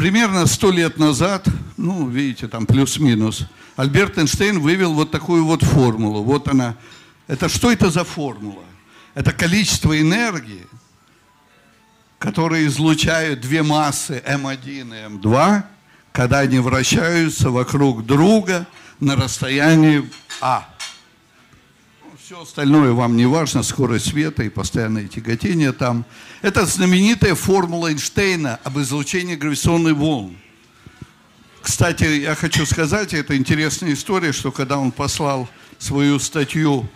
примерно сто лет назад, ну, видите, там плюс-минус, Альберт Эйнштейн вывел вот такую вот формулу. Вот она. Это что это за формула? Это количество энергии, которые излучают две массы М1 и М2, когда они вращаются вокруг друга на расстоянии А. Все остальное вам не важно, скорость света и постоянное тяготение там. Это знаменитая формула Эйнштейна об излучении гравитационных волн. Кстати, я хочу сказать, это интересная история, что когда он послал свою статью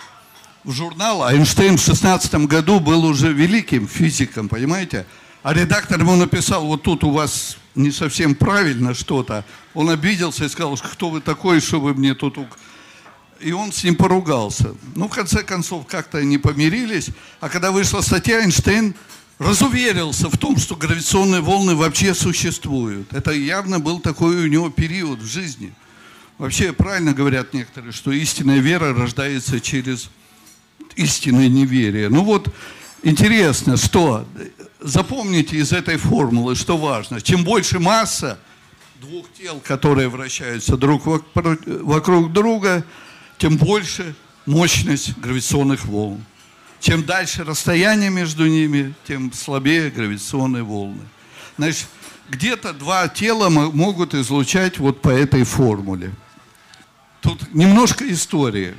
в журнал, а Эйнштейн в 16 году был уже великим физиком, понимаете? А редактор ему написал, вот тут у вас не совсем правильно что-то. Он обиделся и сказал, кто вы такой, что вы мне тут... И он с ним поругался. Ну, в конце концов, как-то они помирились. А когда вышла статья, Эйнштейн разуверился в том, что гравитационные волны вообще существуют. Это явно был такой у него период в жизни. Вообще правильно говорят некоторые, что истинная вера рождается через истинное неверие. Ну вот, интересно, что запомните из этой формулы, что важно. Чем больше масса двух тел, которые вращаются друг вокруг друга, тем больше мощность гравитационных волн. Чем дальше расстояние между ними, тем слабее гравитационные волны. Значит, где-то два тела могут излучать вот по этой формуле. Тут немножко истории.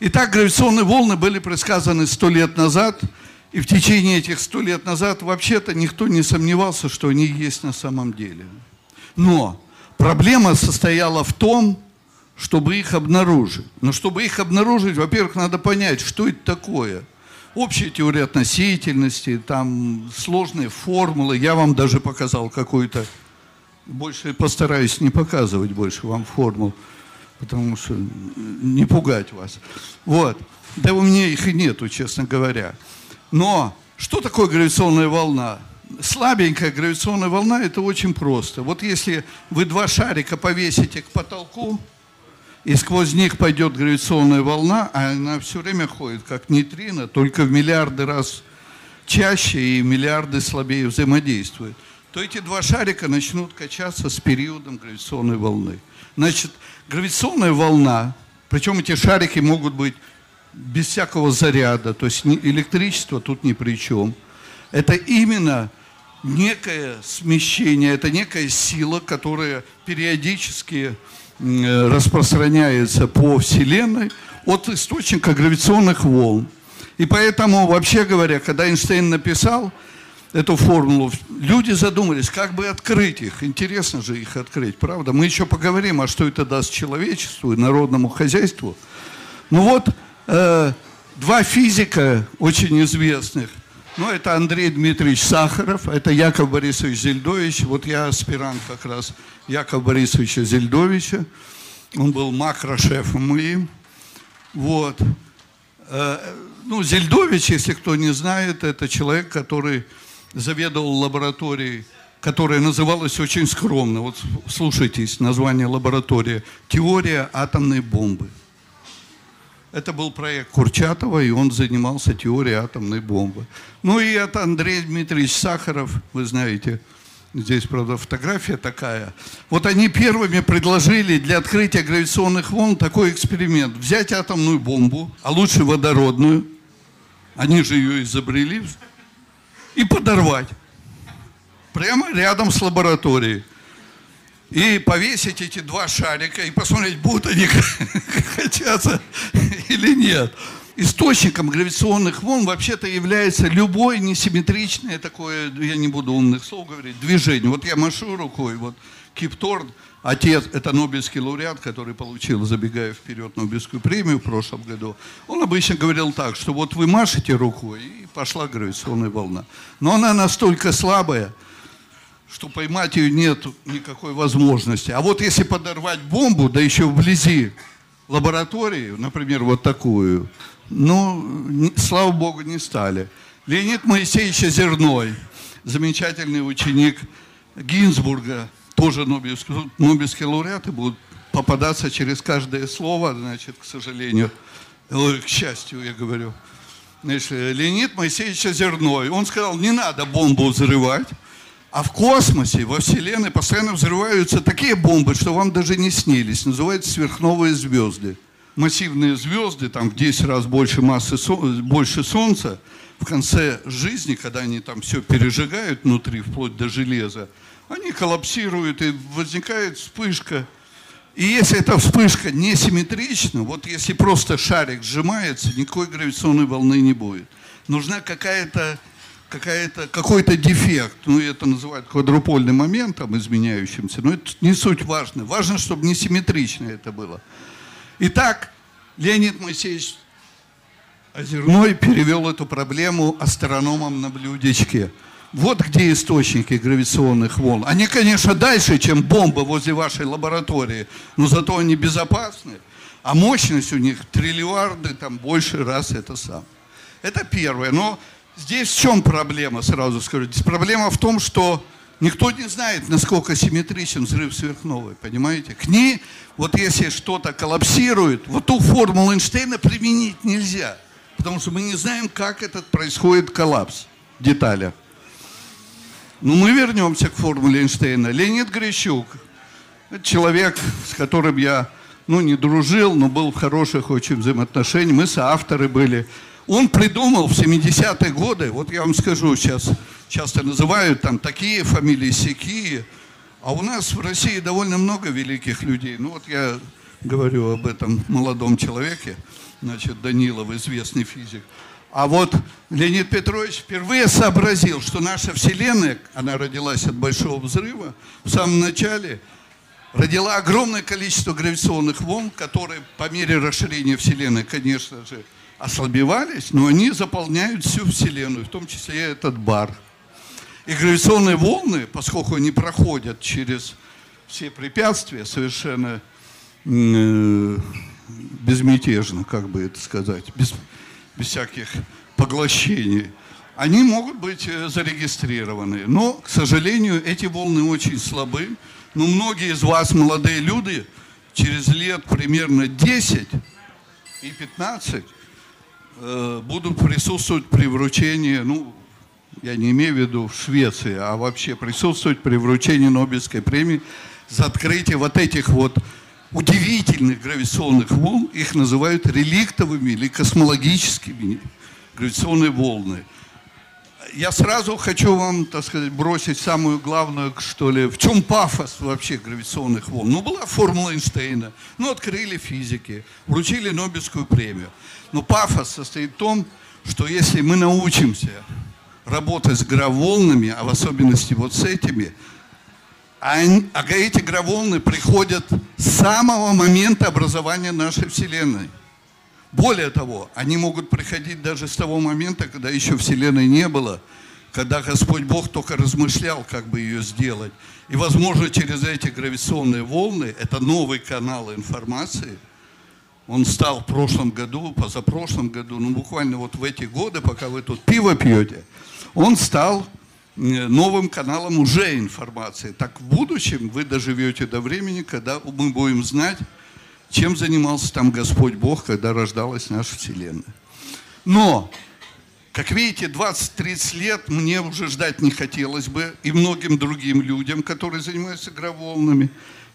Итак, гравитационные волны были предсказаны сто лет назад, и в течение этих сто лет назад вообще-то никто не сомневался, что они есть на самом деле. Но проблема состояла в том, чтобы их обнаружить. Но чтобы их обнаружить, во-первых, надо понять, что это такое – общая теория относительности, там сложные формулы. Я вам даже показал какую-то, больше постараюсь не показывать больше вам формул, потому что не пугать вас. Вот. Да у меня их и нету, честно говоря. Но что такое гравитационная волна? Слабенькая гравитационная волна – это очень просто. Вот если вы два шарика повесите к потолку, и сквозь них пойдет гравитационная волна, а она все время ходит, как нейтрино, только в миллиарды раз чаще и миллиарды слабее взаимодействуют, то эти два шарика начнут качаться с периодом гравитационной волны. Значит, гравитационная волна, причем эти шарики могут быть без всякого заряда, то есть электричество тут ни при чем. Это именно некое смещение, это некая сила, которая периодически распространяется по Вселенной от источника гравитационных волн. И поэтому, вообще говоря, когда Эйнштейн написал эту формулу, люди задумались, как бы открыть их. Интересно же их открыть, правда? Мы еще поговорим, а что это даст человечеству и народному хозяйству. Ну вот, э, два физика очень известных, ну, это Андрей Дмитриевич Сахаров, это Яков Борисович Зельдович. Вот я аспирант как раз Якова Борисовича Зельдовича. Он был макрошефом моим. Вот. Э, ну, Зельдович, если кто не знает, это человек, который заведовал лабораторией, которая называлась очень скромно. Вот слушайтесь, название лаборатории. Теория атомной бомбы. Это был проект Курчатова, и он занимался теорией атомной бомбы. Ну и это Андрей Дмитриевич Сахаров, вы знаете, здесь, правда, фотография такая. Вот они первыми предложили для открытия гравитационных волн такой эксперимент. Взять атомную бомбу, а лучше водородную, они же ее изобрели, и подорвать. Прямо рядом с лабораторией и повесить эти два шарика и посмотреть, будут они качаться или нет. Источником гравитационных волн вообще-то является любое несимметричное такое, я не буду умных слов говорить, движение. Вот я машу рукой, вот Кип Торн, отец, это Нобелевский лауреат, который получил, забегая вперед, Нобелевскую премию в прошлом году, он обычно говорил так, что вот вы машете рукой, и пошла гравитационная волна. Но она настолько слабая, что поймать ее нет никакой возможности. А вот если подорвать бомбу, да еще вблизи лаборатории, например, вот такую, ну, слава богу, не стали. Леонид Моисеевич Озерной, замечательный ученик Гинзбурга, тоже Нобелевский, Нобелевские лауреаты будут попадаться через каждое слово, значит, к сожалению, к счастью, я говорю. Значит, Леонид Моисеевич Озерной, он сказал, не надо бомбу взрывать, А в космосе, во Вселенной постоянно взрываются такие бомбы, что вам даже не снились. Называются сверхновые звезды. Массивные звезды, там в 10 раз больше массы, больше Солнца, в конце жизни, когда они там все пережигают внутри, вплоть до железа, они коллапсируют, и возникает вспышка. И если эта вспышка несимметрична, вот если просто шарик сжимается, никакой гравитационной волны не будет. Нужна какая-то какая-то, какой-то дефект, ну это называют квадрупольным моментом изменяющимся, но это не суть важно. Важно, чтобы несимметрично это было. Итак, Леонид Моисеевич Озерной перевел эту проблему астрономам на блюдечке. Вот где источники гравитационных волн. Они, конечно, дальше, чем бомба возле вашей лаборатории, но зато они безопасны. А мощность у них триллиарды, там больше раз это сам. Это первое. Но здесь в чем проблема, сразу скажу? Здесь проблема в том, что никто не знает, насколько симметричен взрыв сверхновой, понимаете? К ней, вот если что-то коллапсирует, вот ту формулу Эйнштейна применить нельзя, потому что мы не знаем, как этот происходит коллапс в деталях. Ну, мы вернемся к формуле Эйнштейна. Леонид Грищук, человек, с которым я, ну, не дружил, но был в хороших очень взаимоотношениях, мы соавторы были. Он придумал в 70-е годы, вот я вам скажу сейчас, часто называют там такие фамилии, сякие, а у нас в России довольно много великих людей. Ну вот я говорю об этом молодом человеке, значит, Данилов, известный физик. А вот Леонид Петрович впервые сообразил, что наша Вселенная, она родилась от Большого Взрыва, в самом начале родила огромное количество гравитационных волн, которые по мере расширения Вселенной, конечно же, ослабевались, но они заполняют всю Вселенную, в том числе и этот бар. И гравитационные волны, поскольку они проходят через все препятствия совершенно э, безмятежно, как бы это сказать, без, без всяких поглощений, они могут быть э, зарегистрированы. Но, к сожалению, эти волны очень слабы. Но многие из вас, молодые люди, через лет примерно 10 и 15 э, будут присутствовать при вручении, ну, я не имею в виду в Швеции, а вообще присутствовать при вручении Нобелевской премии за открытие вот этих вот удивительных гравитационных волн, их называют реликтовыми или космологическими гравитационные волны. Я сразу хочу вам, так сказать, бросить самую главную, что ли, в чем пафос вообще гравитационных волн. Ну, была формула Эйнштейна, ну, открыли физики, вручили Нобелевскую премию. Но пафос состоит в том, что если мы научимся работать с граволнами, а в особенности вот с этими, а, а эти граволны приходят с самого момента образования нашей Вселенной. Более того, они могут приходить даже с того момента, когда еще Вселенной не было, когда Господь Бог только размышлял, как бы ее сделать. И, возможно, через эти гравитационные волны, это новый канал информации, он стал в прошлом году, позапрошлом году, ну буквально вот в эти годы, пока вы тут пиво пьете, он стал новым каналом уже информации. Так в будущем вы доживете до времени, когда мы будем знать, чем занимался там Господь Бог, когда рождалась наша Вселенная. Но, как видите, 20-30 лет мне уже ждать не хотелось бы, и многим другим людям, которые занимаются граволнами.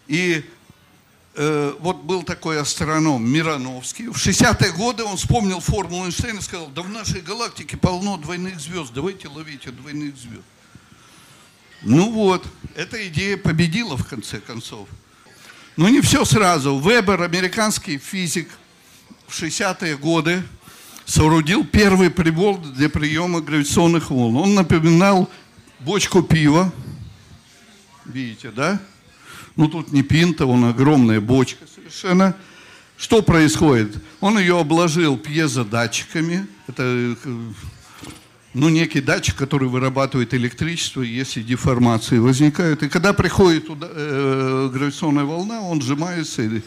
И э, вот был такой астроном Мироновский. В 60-е годы он вспомнил формулу Эйнштейна и сказал, да в нашей галактике полно двойных звезд, давайте ловите двойных звезд. Ну вот, эта идея победила в конце концов. Но не все сразу. Вебер, американский физик, в 60-е годы соорудил первый прибор для приема гравитационных волн. Он напоминал бочку пива. Видите, да? Ну тут не пинта, он огромная бочка совершенно. Что происходит? Он ее обложил пьезодатчиками. Это э, ну, некий датчик, который вырабатывает электричество, если деформации возникают. И когда приходит туда, э, гравитационная волна, он сжимается и,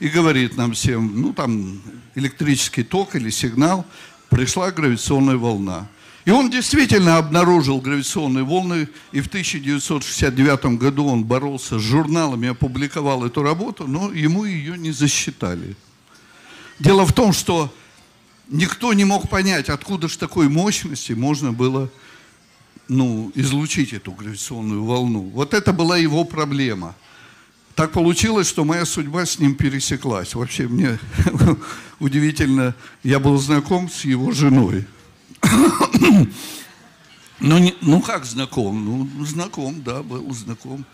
и говорит нам всем, ну, там электрический ток или сигнал, пришла гравитационная волна. И он действительно обнаружил гравитационные волны, и в 1969 году он боролся с журналами, опубликовал эту работу, но ему ее не засчитали. Дело в том, что никто не мог понять, откуда же такой мощности можно было ну, излучить эту гравитационную волну. Вот это была его проблема. Так получилось, что моя судьба с ним пересеклась. Вообще мне удивительно, я был знаком с его женой. Ну, не, ну как знаком? Ну, знаком, да, был знаком.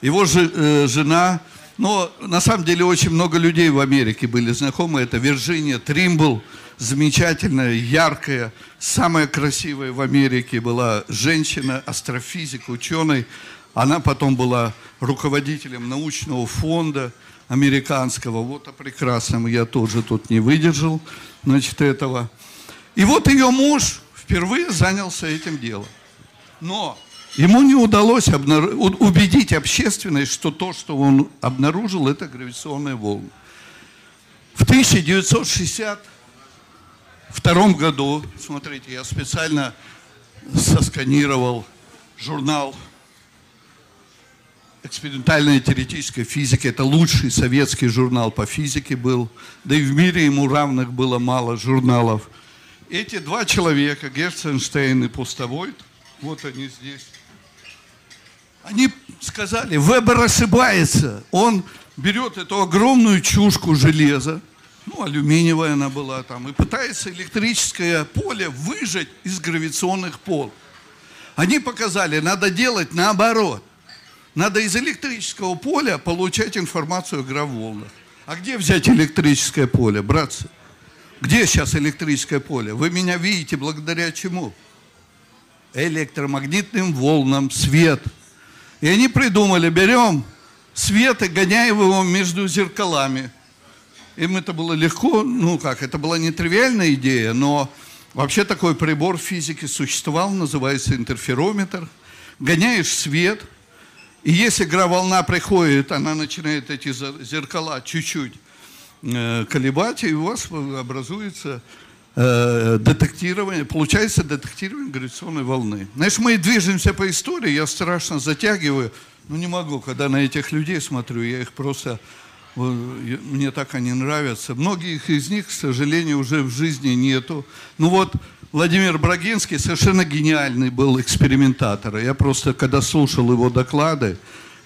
Его же, э, жена, но на самом деле очень много людей в Америке были знакомы. Это Вирджиния Тримбл, замечательная, яркая, самая красивая в Америке была женщина, астрофизик, ученый. Она потом была руководителем научного фонда американского. Вот о прекрасном я тоже тут не выдержал, значит, этого. И вот ее муж впервые занялся этим делом. Но ему не удалось обнар... убедить общественность, что то, что он обнаружил, это гравитационные волны. В 1962 году, смотрите, я специально сосканировал журнал экспериментальная теоретическая физика. Это лучший советский журнал по физике был. Да и в мире ему равных было мало журналов. Эти два человека, Герценштейн и Пустовойт, вот они здесь, они сказали, Вебер ошибается. Он берет эту огромную чушку железа, ну, алюминиевая она была там, и пытается электрическое поле выжать из гравитационных пол. Они показали, надо делать наоборот. Надо из электрического поля получать информацию о граволнах. А где взять электрическое поле, братцы? Где сейчас электрическое поле? Вы меня видите благодаря чему? Электромагнитным волнам, свет. И они придумали, берем свет и гоняем его между зеркалами. Им это было легко, ну как, это была нетривиальная идея, но вообще такой прибор в физике существовал, называется интерферометр. Гоняешь свет – и если граволна приходит, она начинает эти зеркала чуть-чуть колебать, и у вас образуется э, детектирование, получается детектирование гравитационной волны. Знаешь, мы движемся по истории, я страшно затягиваю, но не могу, когда на этих людей смотрю, я их просто, мне так они нравятся. Многих из них, к сожалению, уже в жизни нету. Ну вот, Владимир Брагинский совершенно гениальный был экспериментатор. Я просто, когда слушал его доклады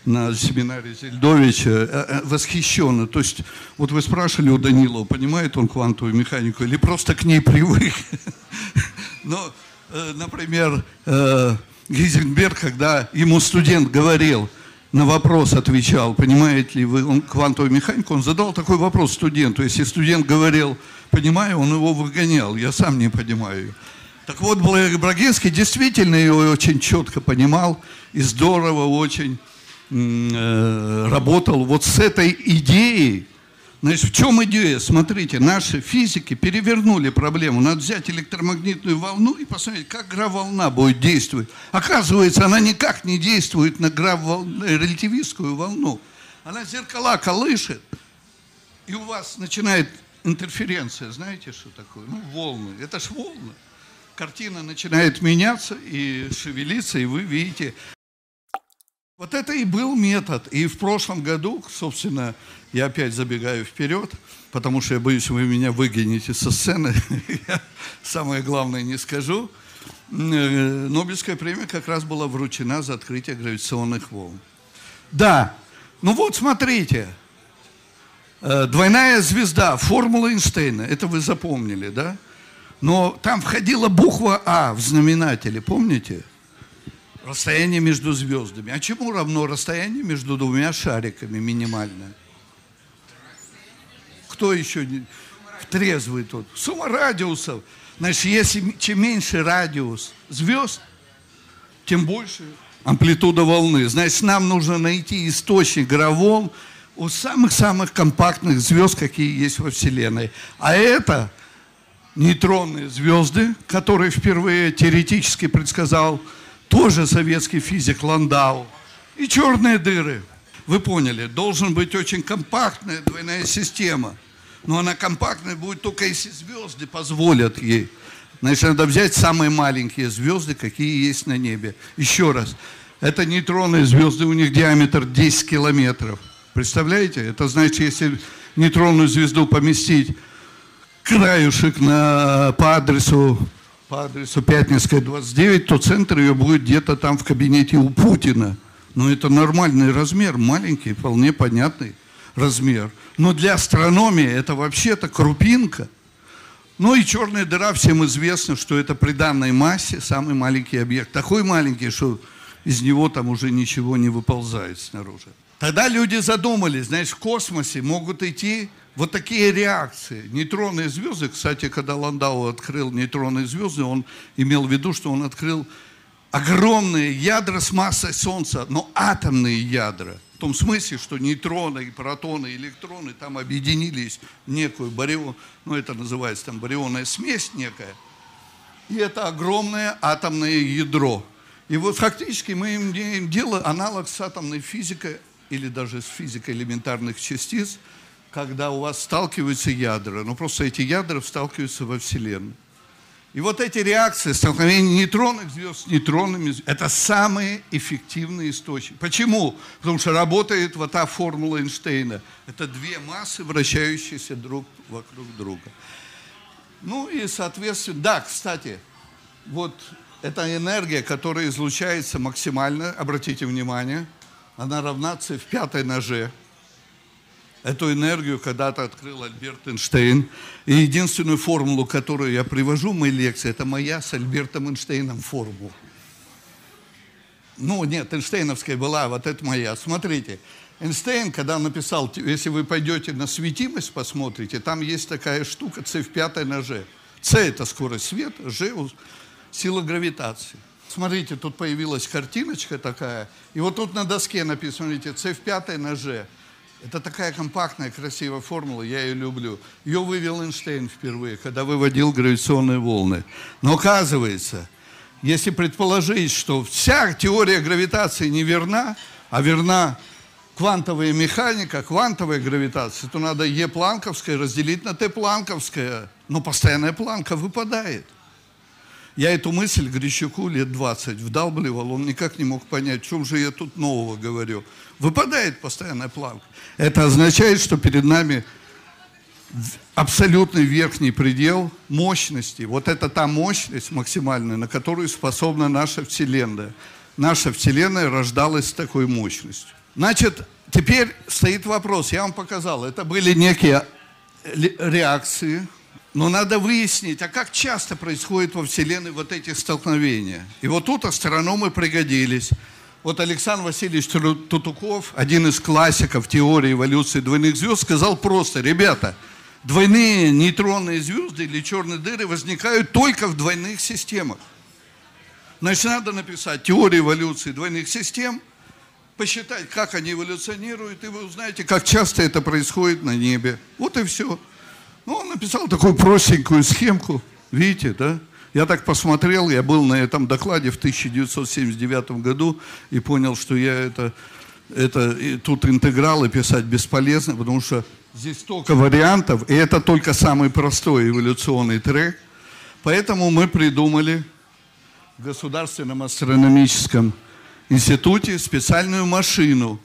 на семинаре Зельдовича, э, э, восхищенно. То есть, вот вы спрашивали у Данилова, понимает он квантовую механику или просто к ней привык. Но, э, например, Гейзенберг, когда ему студент говорил, на вопрос отвечал, понимаете ли вы он квантовую механику, он задал такой вопрос студенту. Если студент говорил, понимаю, он его выгонял, я сам не понимаю. Так вот, Брагинский действительно ее очень четко понимал и здорово очень работал вот с этой идеей. Значит, в чем идея? Смотрите, наши физики перевернули проблему. Надо взять электромагнитную волну и посмотреть, как граволна будет действовать. Оказывается, она никак не действует на релятивистскую волну. Она зеркала колышет, и у вас начинает интерференция, знаете, что такое? Ну, волны. Это ж волны. Картина начинает меняться и шевелиться, и вы видите. Вот это и был метод. И в прошлом году, собственно, я опять забегаю вперед, потому что я боюсь, вы меня выгоните со сцены. Я самое главное не скажу. Э, Нобелевская премия как раз была вручена за открытие гравитационных волн. Да, ну вот смотрите, Э, двойная звезда, формула Эйнштейна, это вы запомнили, да? Но там входила буква А в знаменателе, помните? Расстояние между звездами. А чему равно расстояние между двумя шариками минимальное? Кто еще трезвый тут? Сумма радиусов. Значит, если чем меньше радиус звезд, тем больше амплитуда волны. Значит, нам нужно найти источник граволн, у самых-самых компактных звезд, какие есть во Вселенной. А это нейтронные звезды, которые впервые теоретически предсказал тоже советский физик Ландау. И черные дыры. Вы поняли, должен быть очень компактная двойная система. Но она компактная будет только если звезды позволят ей. Значит, надо взять самые маленькие звезды, какие есть на небе. Еще раз, это нейтронные звезды, у них диаметр 10 километров. Представляете? Это значит, если нейтронную звезду поместить краюшек на, по адресу по адресу Пятницкая, 29, то центр ее будет где-то там в кабинете у Путина. Но это нормальный размер, маленький, вполне понятный размер. Но для астрономии это вообще-то крупинка. Ну и черная дыра, всем известно, что это при данной массе самый маленький объект. Такой маленький, что из него там уже ничего не выползает снаружи. Тогда люди задумались, знаешь, в космосе могут идти вот такие реакции. Нейтронные звезды, кстати, когда Ландау открыл нейтронные звезды, он имел в виду, что он открыл огромные ядра с массой Солнца, но атомные ядра. В том смысле, что нейтроны, и протоны, и электроны там объединились в некую барион, ну это называется там барионная смесь некая. И это огромное атомное ядро. И вот фактически мы имеем дело аналог с атомной физикой или даже с физикой элементарных частиц, когда у вас сталкиваются ядра. Но просто эти ядра сталкиваются во Вселенной. И вот эти реакции, столкновение нейтронных звезд с нейтронными это самые эффективные источники. Почему? Потому что работает вот та формула Эйнштейна. Это две массы, вращающиеся друг вокруг друга. Ну и, соответственно, да, кстати, вот эта энергия, которая излучается максимально, обратите внимание, она равна c в пятой ноже. Эту энергию когда-то открыл Альберт Эйнштейн. И единственную формулу, которую я привожу в моей лекции, это моя с Альбертом Эйнштейном формула. Ну, нет, Эйнштейновская была, вот это моя. Смотрите, Эйнштейн, когда написал, если вы пойдете на светимость, посмотрите, там есть такая штука c в пятой ноже. c – это скорость света, g – сила гравитации. Смотрите, тут появилась картиночка такая. И вот тут на доске написано, смотрите, c в пятой g. Это такая компактная, красивая формула, я ее люблю. Ее вывел Эйнштейн впервые, когда выводил гравитационные волны. Но оказывается, если предположить, что вся теория гравитации не верна, а верна квантовая механика, квантовая гравитация, то надо Е планковское разделить на Т планковское. Но постоянная планка выпадает. Я эту мысль Грищуку лет 20 вдалбливал, он никак не мог понять, в чем же я тут нового говорю. Выпадает постоянная планка. Это означает, что перед нами абсолютный верхний предел мощности. Вот это та мощность максимальная, на которую способна наша Вселенная. Наша Вселенная рождалась с такой мощностью. Значит, теперь стоит вопрос, я вам показал, это были некие реакции, но надо выяснить, а как часто происходит во Вселенной вот эти столкновения. И вот тут астрономы пригодились. Вот Александр Васильевич Тутуков, один из классиков теории эволюции двойных звезд, сказал просто, ребята, двойные нейтронные звезды или черные дыры возникают только в двойных системах. Значит, надо написать теорию эволюции двойных систем, посчитать, как они эволюционируют, и вы узнаете, как часто это происходит на небе. Вот и все. Ну, он написал такую простенькую схемку, видите, да? Я так посмотрел, я был на этом докладе в 1979 году и понял, что я это, это тут интегралы писать бесполезно, потому что здесь столько вариантов, и это только самый простой эволюционный трек. Поэтому мы придумали в Государственном астрономическом институте специальную машину,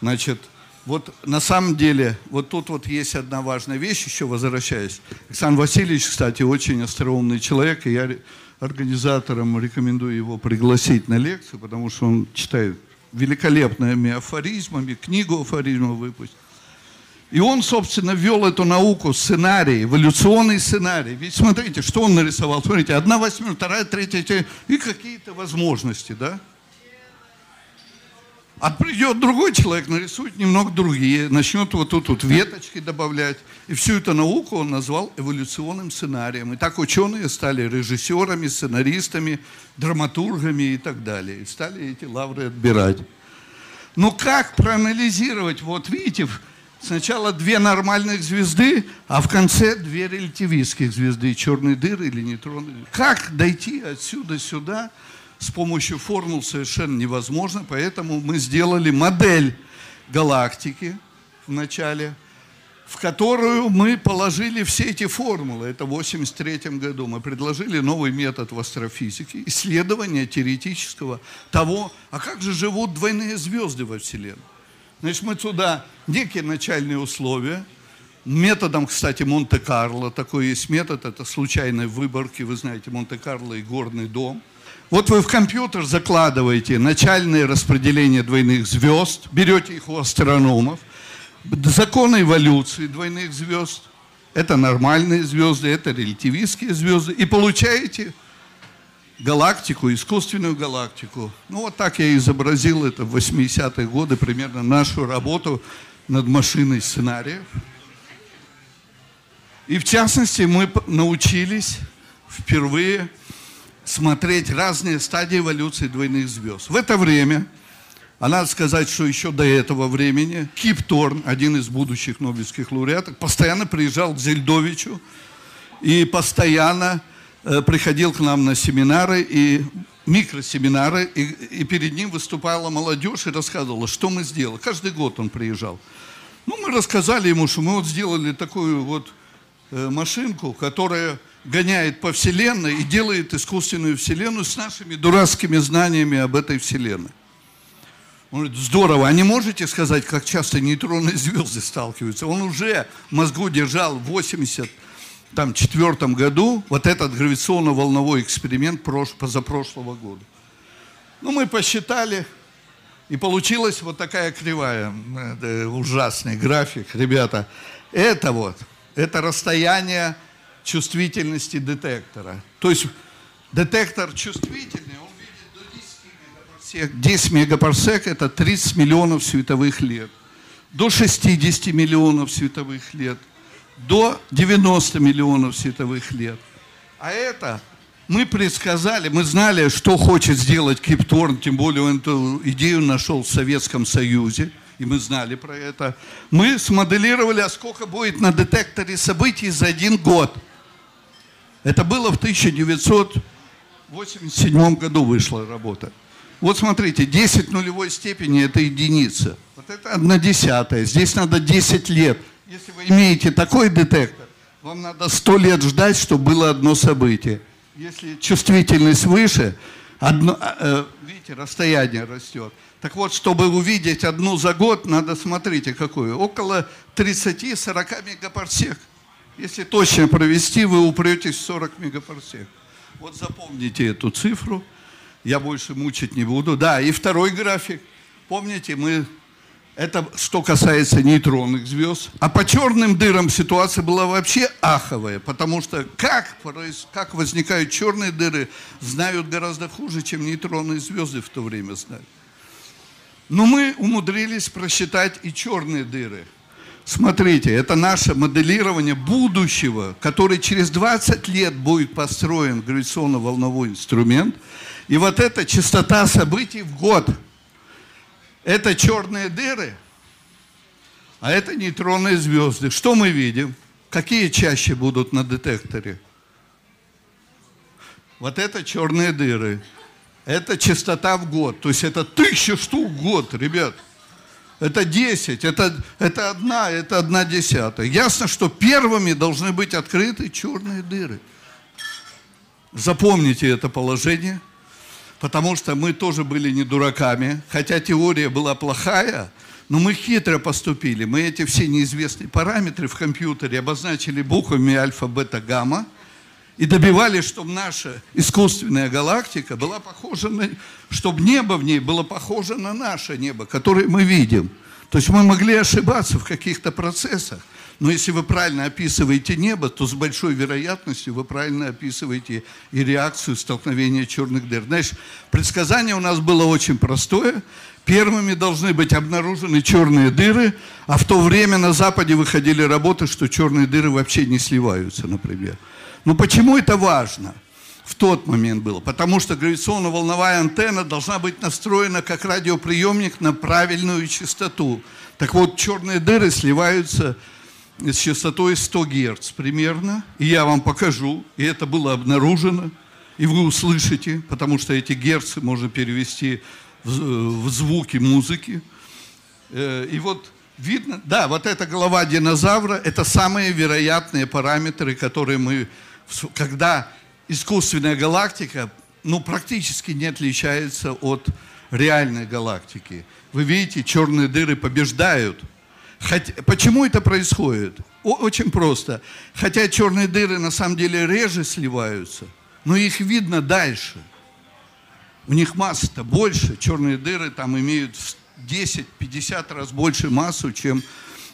значит, вот на самом деле, вот тут вот есть одна важная вещь, еще возвращаясь. Александр Васильевич, кстати, очень остроумный человек, и я организаторам рекомендую его пригласить на лекцию, потому что он читает великолепными афоризмами, книгу афоризмов выпустил. И он, собственно, ввел эту науку, сценарий, эволюционный сценарий. Ведь смотрите, что он нарисовал. Смотрите, одна восьмая, вторая, третья, и какие-то возможности, да? А придет другой человек, нарисует немного другие, начнет вот тут вот веточки добавлять. И всю эту науку он назвал эволюционным сценарием. И так ученые стали режиссерами, сценаристами, драматургами и так далее. И стали эти лавры отбирать. Но как проанализировать? Вот видите, сначала две нормальных звезды, а в конце две релятивистских звезды, черные дыры или нейтроны. Как дойти отсюда сюда? С помощью формул совершенно невозможно, поэтому мы сделали модель галактики в начале, в которую мы положили все эти формулы. Это в 1983 году. Мы предложили новый метод в астрофизике, исследования теоретического того, а как же живут двойные звезды во Вселенной. Значит, мы туда некие начальные условия, Методом, кстати, Монте-Карло, такой есть метод, это случайной выборки, вы знаете, Монте-Карло и горный дом. Вот вы в компьютер закладываете начальное распределение двойных звезд, берете их у астрономов, законы эволюции двойных звезд, это нормальные звезды, это релятивистские звезды, и получаете галактику, искусственную галактику. Ну, вот так я изобразил это в 80-е годы, примерно нашу работу над машиной сценариев. И в частности мы научились впервые смотреть разные стадии эволюции двойных звезд. В это время, а надо сказать, что еще до этого времени, Кип Торн, один из будущих нобелевских лауреатов, постоянно приезжал к Зельдовичу и постоянно Э, приходил к нам на семинары и микросеминары, и, и перед ним выступала молодежь и рассказывала, что мы сделали. Каждый год он приезжал. Ну, мы рассказали ему, что мы вот сделали такую вот э, машинку, которая гоняет по Вселенной и делает искусственную Вселенную с нашими дурацкими знаниями об этой Вселенной. Он говорит, здорово, а не можете сказать, как часто нейтронные звезды сталкиваются? Он уже в мозгу держал 80 там, четвертом году вот этот гравитационно-волновой эксперимент прош, позапрошлого года. Ну, мы посчитали, и получилась вот такая кривая, это ужасный график, ребята. Это вот, это расстояние чувствительности детектора. То есть детектор чувствительный, он видит до 10 мегапарсек. 10 мегапарсек – это 30 миллионов световых лет. До 60 миллионов световых лет – до 90 миллионов световых лет. А это мы предсказали, мы знали, что хочет сделать Кипторн, тем более он эту идею нашел в Советском Союзе, и мы знали про это. Мы смоделировали, а сколько будет на детекторе событий за один год. Это было в 1987 году вышла работа. Вот смотрите, 10 нулевой степени – это единица. Вот это одна десятая. Здесь надо 10 лет – если вы имеете такой детектор, вам надо сто лет ждать, чтобы было одно событие. Если чувствительность выше, одно, а, э, видите, расстояние растет. Так вот, чтобы увидеть одну за год, надо, смотрите, какую, около 30-40 мегапарсек. Если точно провести, вы упретесь в 40 мегапарсек. Вот запомните эту цифру, я больше мучить не буду. Да, и второй график. Помните, мы это что касается нейтронных звезд. А по черным дырам ситуация была вообще аховая, потому что как, как возникают черные дыры, знают гораздо хуже, чем нейтронные звезды в то время знали. Но мы умудрились просчитать и черные дыры. Смотрите, это наше моделирование будущего, который через 20 лет будет построен гравитационно-волновой инструмент. И вот эта частота событий в год – это черные дыры, а это нейтронные звезды. Что мы видим? Какие чаще будут на детекторе? Вот это черные дыры. Это частота в год. То есть это тысяча штук в год, ребят. Это 10, это, это одна, это одна десятая. Ясно, что первыми должны быть открыты черные дыры. Запомните это положение – потому что мы тоже были не дураками, хотя теория была плохая, но мы хитро поступили. Мы эти все неизвестные параметры в компьютере обозначили буквами альфа, бета, гамма и добивались, чтобы наша искусственная галактика была похожа на... чтобы небо в ней было похоже на наше небо, которое мы видим. То есть мы могли ошибаться в каких-то процессах. Но если вы правильно описываете небо, то с большой вероятностью вы правильно описываете и реакцию столкновения черных дыр. Знаешь, предсказание у нас было очень простое. Первыми должны быть обнаружены черные дыры, а в то время на Западе выходили работы, что черные дыры вообще не сливаются, например. Но почему это важно? в тот момент было. Потому что гравитационно-волновая антенна должна быть настроена как радиоприемник на правильную частоту. Так вот, черные дыры сливаются с частотой 100 Гц примерно, и я вам покажу, и это было обнаружено, и вы услышите, потому что эти герцы можно перевести в, в звуки музыки. Э, и вот видно, да, вот эта голова динозавра, это самые вероятные параметры, которые мы, когда искусственная галактика, ну, практически не отличается от реальной галактики. Вы видите, черные дыры побеждают – Хотя, почему это происходит? О, очень просто. Хотя черные дыры на самом деле реже сливаются, но их видно дальше. У них масса-то больше. Черные дыры там имеют 10-50 раз больше массу, чем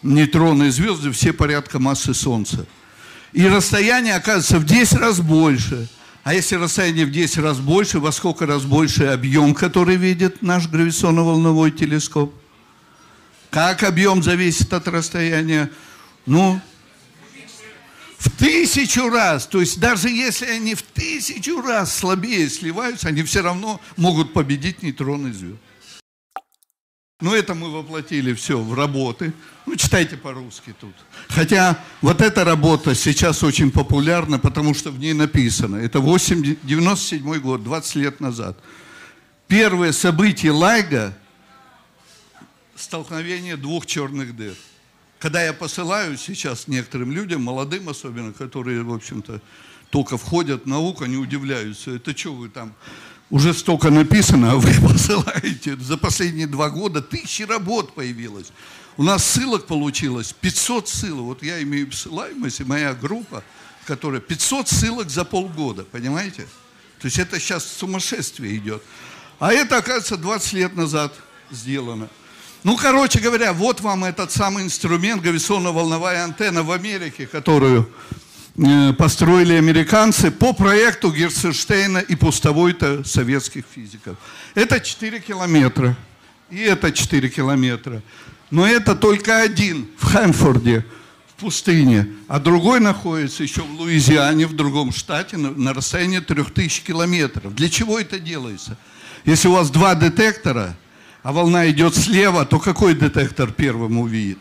нейтронные звезды, все порядка массы Солнца. И расстояние оказывается в 10 раз больше. А если расстояние в 10 раз больше, во сколько раз больше объем, который видит наш гравитационно-волновой телескоп? Как объем зависит от расстояния? Ну, в тысячу раз. То есть даже если они в тысячу раз слабее сливаются, они все равно могут победить нейтронный звезд. Ну, это мы воплотили все в работы. Ну, читайте по-русски тут. Хотя вот эта работа сейчас очень популярна, потому что в ней написано. Это 8, 97 год, 20 лет назад. Первое событие Лайга – столкновение двух черных дыр. Когда я посылаю сейчас некоторым людям, молодым особенно, которые, в общем-то, только входят в науку, они удивляются. Это что вы там уже столько написано, а вы посылаете. За последние два года тысячи работ появилось. У нас ссылок получилось 500 ссылок. Вот я имею ссылаемость, и моя группа, которая 500 ссылок за полгода, понимаете? То есть это сейчас сумасшествие идет. А это, оказывается, 20 лет назад сделано. Ну, короче говоря, вот вам этот самый инструмент, гравитационно-волновая антенна в Америке, которую построили американцы по проекту Герценштейна и пустовой-то советских физиков. Это 4 километра. И это 4 километра. Но это только один в Хэмфорде, в пустыне. А другой находится еще в Луизиане, в другом штате, на расстоянии 3000 километров. Для чего это делается? Если у вас два детектора, а волна идет слева, то какой детектор первым увидит?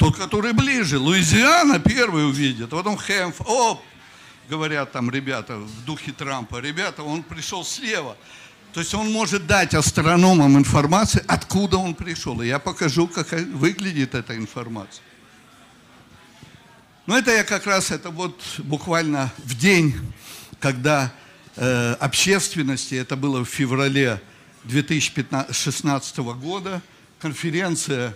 Тот, который ближе. Луизиана первый увидит, потом Хэмф. Оп, говорят там ребята в духе Трампа. Ребята, он пришел слева. То есть он может дать астрономам информацию, откуда он пришел. И я покажу, как выглядит эта информация. Но это я как раз, это вот буквально в день, когда э, общественности, это было в феврале 2016 года, конференция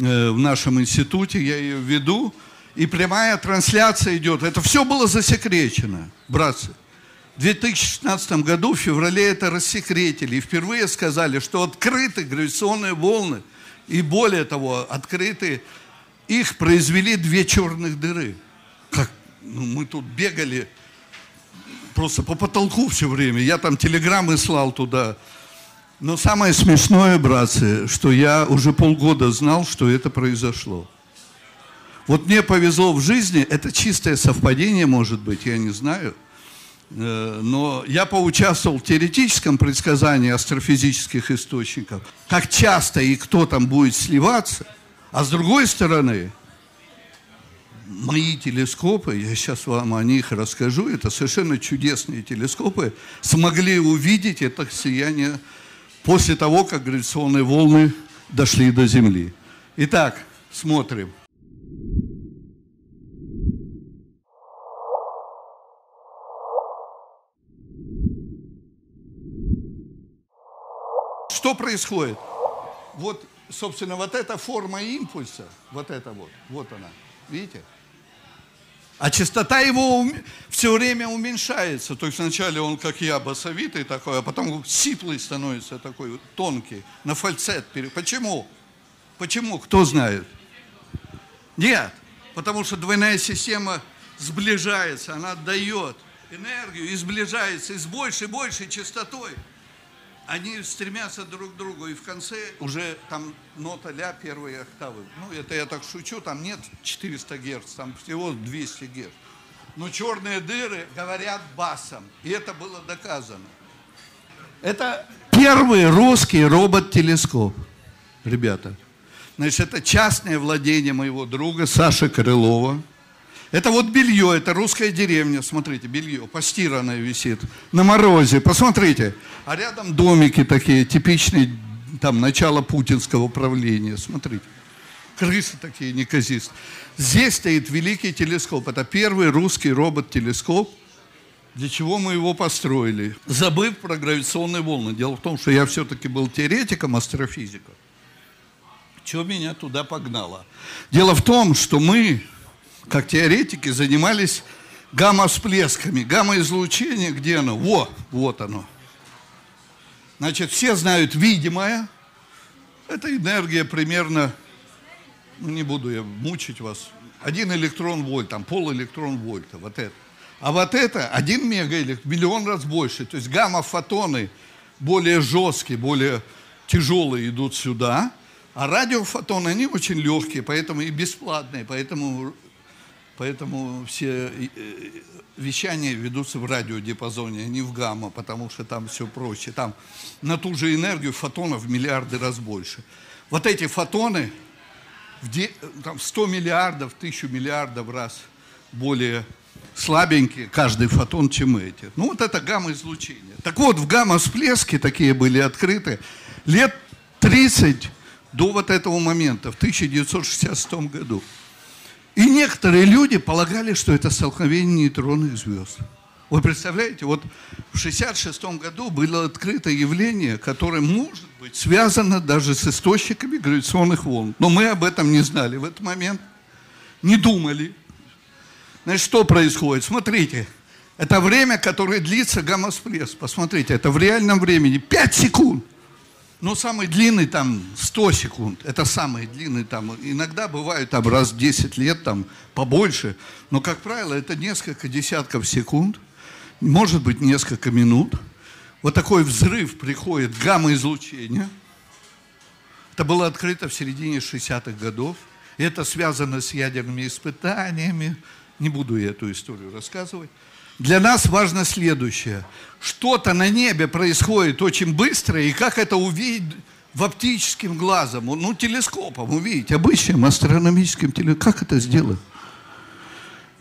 в нашем институте, я ее веду, и прямая трансляция идет. Это все было засекречено, братцы. В 2016 году, в феврале, это рассекретили. И впервые сказали, что открыты гравитационные волны. И более того, открыты, их произвели две черных дыры. Как? Ну, мы тут бегали просто по потолку все время. Я там телеграммы слал туда. Но самое смешное, братцы, что я уже полгода знал, что это произошло. Вот мне повезло в жизни, это чистое совпадение, может быть, я не знаю. Э, но я поучаствовал в теоретическом предсказании астрофизических источников, как часто и кто там будет сливаться. А с другой стороны, мои телескопы, я сейчас вам о них расскажу, это совершенно чудесные телескопы, смогли увидеть это сияние после того, как гравитационные волны дошли до Земли. Итак, смотрим. Что происходит? Вот, собственно, вот эта форма импульса, вот это вот, вот она, видите? А частота его все время уменьшается. То есть вначале он, как я, басовитый такой, а потом сиплый становится такой, тонкий, на фальцет. Почему? Почему? Кто знает? Нет, потому что двойная система сближается, она отдает энергию и сближается и с большей и большей частотой они стремятся друг к другу, и в конце уже там нота ля первой октавы. Ну, это я так шучу, там нет 400 герц, там всего 200 герц. Но черные дыры говорят басом, и это было доказано. Это первый русский робот-телескоп, ребята. Значит, это частное владение моего друга Саши Крылова. Это вот белье, это русская деревня, смотрите, белье, постиранное висит на морозе, посмотрите. А рядом домики такие, типичные, там, начало путинского правления, смотрите. Крысы такие неказистые. Здесь стоит великий телескоп, это первый русский робот-телескоп, для чего мы его построили, забыв про гравитационные волны. Дело в том, что я все-таки был теоретиком астрофизика. Что меня туда погнало? Дело в том, что мы, как теоретики, занимались гамма-всплесками. Гамма-излучение, где оно? Во, вот оно. Значит, все знают видимое. Это энергия примерно, ну не буду я мучить вас, один электрон вольт, там пол электрон вольта, вот это. А вот это один мегаэлектрон, миллион раз больше. То есть гамма-фотоны более жесткие, более тяжелые идут сюда, а радиофотоны, они очень легкие, поэтому и бесплатные, поэтому, поэтому все э, вещания ведутся в радиодиапазоне, а не в гамма, потому что там все проще. Там на ту же энергию фотонов в миллиарды раз больше. Вот эти фотоны в де, там 100 миллиардов, 1000 миллиардов раз более слабенькие, каждый фотон, чем эти. Ну, вот это гамма-излучение. Так вот, в гамма-всплески такие были открыты лет 30 до вот этого момента, в 1966 году. И некоторые люди полагали, что это столкновение нейтронных звезд. Вы представляете, вот в 1966 году было открыто явление, которое может быть связано даже с источниками гравитационных волн. Но мы об этом не знали в этот момент, не думали. Значит, что происходит? Смотрите, это время, которое длится гамма-всплеск. Посмотрите, это в реальном времени 5 секунд. Но самый длинный там 100 секунд. Это самый длинный там. Иногда бывают там раз в 10 лет там побольше. Но, как правило, это несколько десятков секунд. Может быть, несколько минут. Вот такой взрыв приходит, гамма-излучение. Это было открыто в середине 60-х годов. И это связано с ядерными испытаниями, не буду я эту историю рассказывать. Для нас важно следующее. Что-то на небе происходит очень быстро, и как это увидеть в оптическим глазом, ну, телескопом увидеть, обычным астрономическим телескопом. Как это сделать?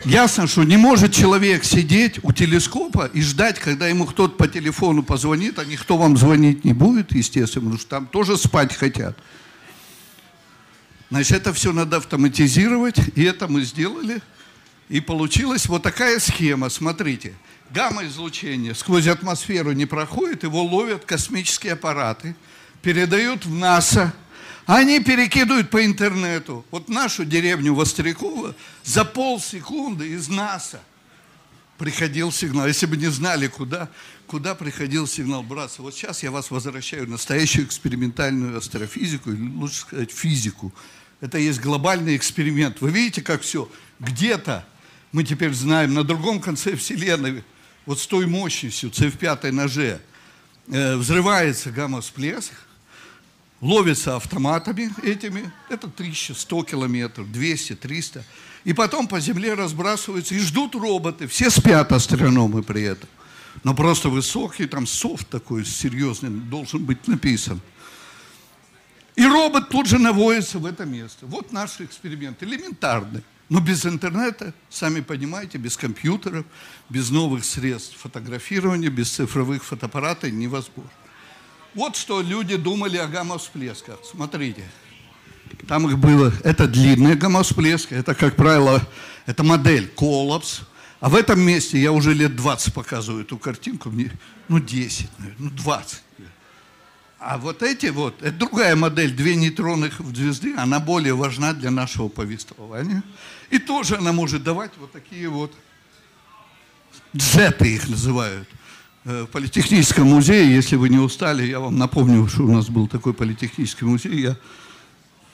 Ясно, что не может человек сидеть у телескопа и ждать, когда ему кто-то по телефону позвонит, а никто вам звонить не будет, естественно, потому что там тоже спать хотят. Значит, это все надо автоматизировать, и это мы сделали – и получилась вот такая схема, смотрите. Гамма-излучение сквозь атмосферу не проходит, его ловят космические аппараты, передают в НАСА, они перекидывают по интернету. Вот нашу деревню Вострякова за полсекунды из НАСА приходил сигнал. Если бы не знали, куда, куда приходил сигнал, братцы, вот сейчас я вас возвращаю в настоящую экспериментальную астрофизику, или лучше сказать физику. Это есть глобальный эксперимент. Вы видите, как все где-то мы теперь знаем, на другом конце Вселенной, вот с той мощностью, С в пятой ноже, э, взрывается гамма-всплеск, ловится автоматами этими, это 1100 километров, 200, 300, и потом по земле разбрасываются, и ждут роботы, все спят астрономы при этом. Но просто высокий, там софт такой серьезный должен быть написан. И робот тут же наводится в это место. Вот наш эксперимент, элементарный. Но без интернета, сами понимаете, без компьютеров, без новых средств фотографирования, без цифровых фотоаппаратов невозможно. Вот что люди думали о гамма-всплесках. Смотрите, там их было, это длинная гамма-всплеска, это, как правило, это модель коллапс. А в этом месте я уже лет 20 показываю эту картинку, мне, ну 10, наверное, ну 20. А вот эти вот, это другая модель, две нейтронных звезды, она более важна для нашего повествования. И тоже она может давать вот такие вот джеты их называют. Э, в Политехническом музее, если вы не устали, я вам напомню, что у нас был такой политехнический музей, я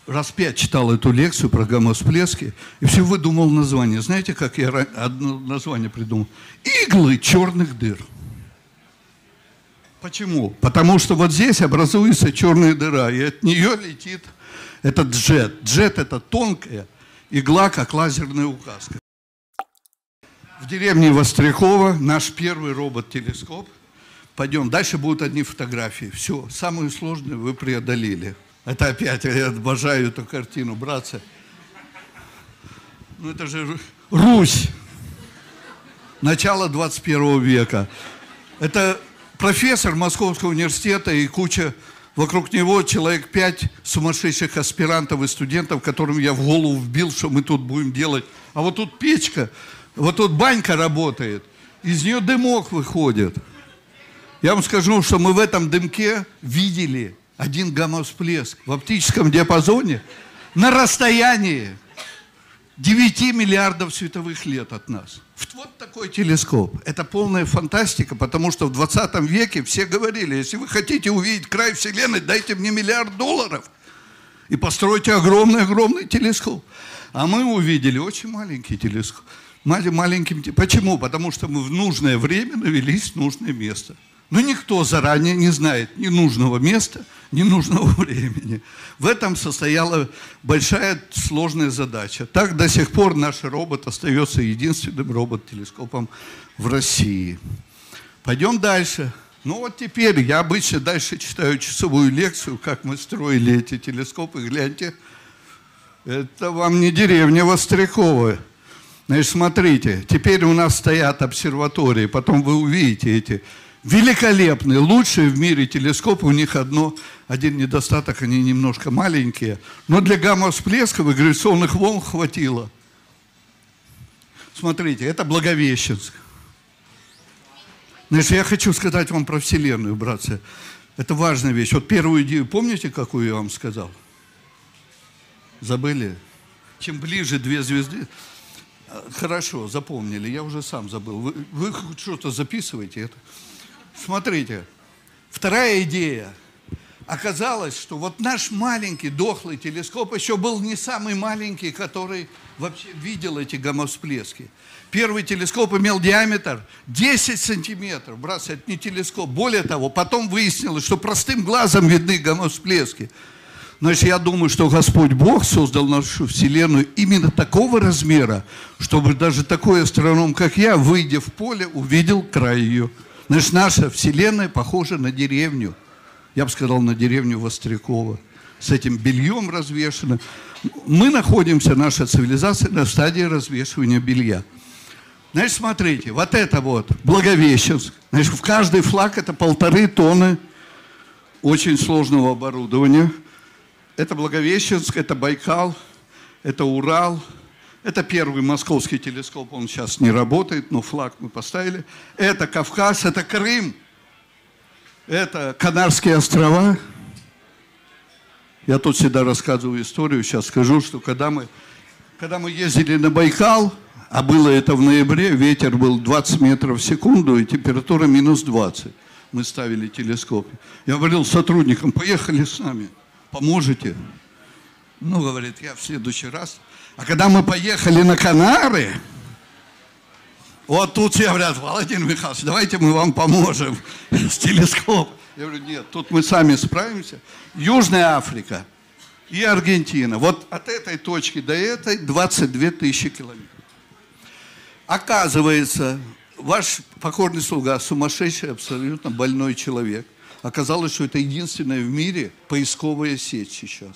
раз пять читал эту лекцию про гамма-всплески, и все выдумал название. Знаете, как я одно название придумал? Иглы черных дыр. Почему? Потому что вот здесь образуется черная дыра, и от нее летит этот джет. Джет – это тонкая игла, как лазерная указка. В деревне Вострякова наш первый робот-телескоп. Пойдем, дальше будут одни фотографии. Все, самое сложное вы преодолели. Это опять, я обожаю эту картину, братцы. Ну это же Русь. Начало 21 века. Это профессор Московского университета и куча вокруг него человек пять сумасшедших аспирантов и студентов, которым я в голову вбил, что мы тут будем делать. А вот тут печка, вот тут банька работает, из нее дымок выходит. Я вам скажу, что мы в этом дымке видели один гамма-всплеск в оптическом диапазоне на расстоянии 9 миллиардов световых лет от нас. Вот такой телескоп. Это полная фантастика, потому что в 20 веке все говорили, если вы хотите увидеть край Вселенной, дайте мне миллиард долларов и постройте огромный-огромный телескоп. А мы увидели очень маленький телескоп. Маленьким. Почему? Потому что мы в нужное время навелись в нужное место. Но никто заранее не знает ни нужного места, ни нужного времени. В этом состояла большая сложная задача. Так до сих пор наш робот остается единственным робот-телескопом в России. Пойдем дальше. Ну вот теперь я обычно дальше читаю часовую лекцию, как мы строили эти телескопы. Гляньте, это вам не деревня Вострякова. Значит, смотрите, теперь у нас стоят обсерватории, потом вы увидите эти великолепные, лучшие в мире телескопы. У них одно, один недостаток, они немножко маленькие. Но для гамма-всплесков и гравитационных волн хватило. Смотрите, это Благовещенск. Значит, я хочу сказать вам про Вселенную, братцы. Это важная вещь. Вот первую идею, помните, какую я вам сказал? Забыли? Чем ближе две звезды, Хорошо, запомнили, я уже сам забыл. Вы, вы что-то записываете это? Смотрите, вторая идея. Оказалось, что вот наш маленький дохлый телескоп еще был не самый маленький, который вообще видел эти гамма-всплески. Первый телескоп имел диаметр 10 сантиметров. Братцы, это не телескоп. Более того, потом выяснилось, что простым глазом видны гамма-всплески. Значит, я думаю, что Господь Бог создал нашу Вселенную именно такого размера, чтобы даже такой астроном, как я, выйдя в поле, увидел край ее. Значит, наша Вселенная похожа на деревню. Я бы сказал, на деревню Вострякова. С этим бельем развешено. Мы находимся, наша цивилизация, на стадии развешивания белья. Значит, смотрите, вот это вот, Благовещенск. Значит, в каждый флаг это полторы тонны очень сложного оборудования – это Благовещенск, это Байкал, это Урал, это первый московский телескоп, он сейчас не работает, но флаг мы поставили. Это Кавказ, это Крым, это Канарские острова. Я тут всегда рассказываю историю, сейчас скажу, что когда мы, когда мы ездили на Байкал, а было это в ноябре, ветер был 20 метров в секунду и температура минус 20. Мы ставили телескоп. Я говорил сотрудникам, поехали с нами – поможете? Ну, говорит, я в следующий раз. А когда мы поехали на Канары, вот тут все говорят, Владимир Михайлович, давайте мы вам поможем с телескопом. Я говорю, нет, тут мы сами справимся. Южная Африка и Аргентина. Вот от этой точки до этой 22 тысячи километров. Оказывается, ваш покорный слуга, сумасшедший, абсолютно больной человек, Оказалось, что это единственная в мире поисковая сеть сейчас.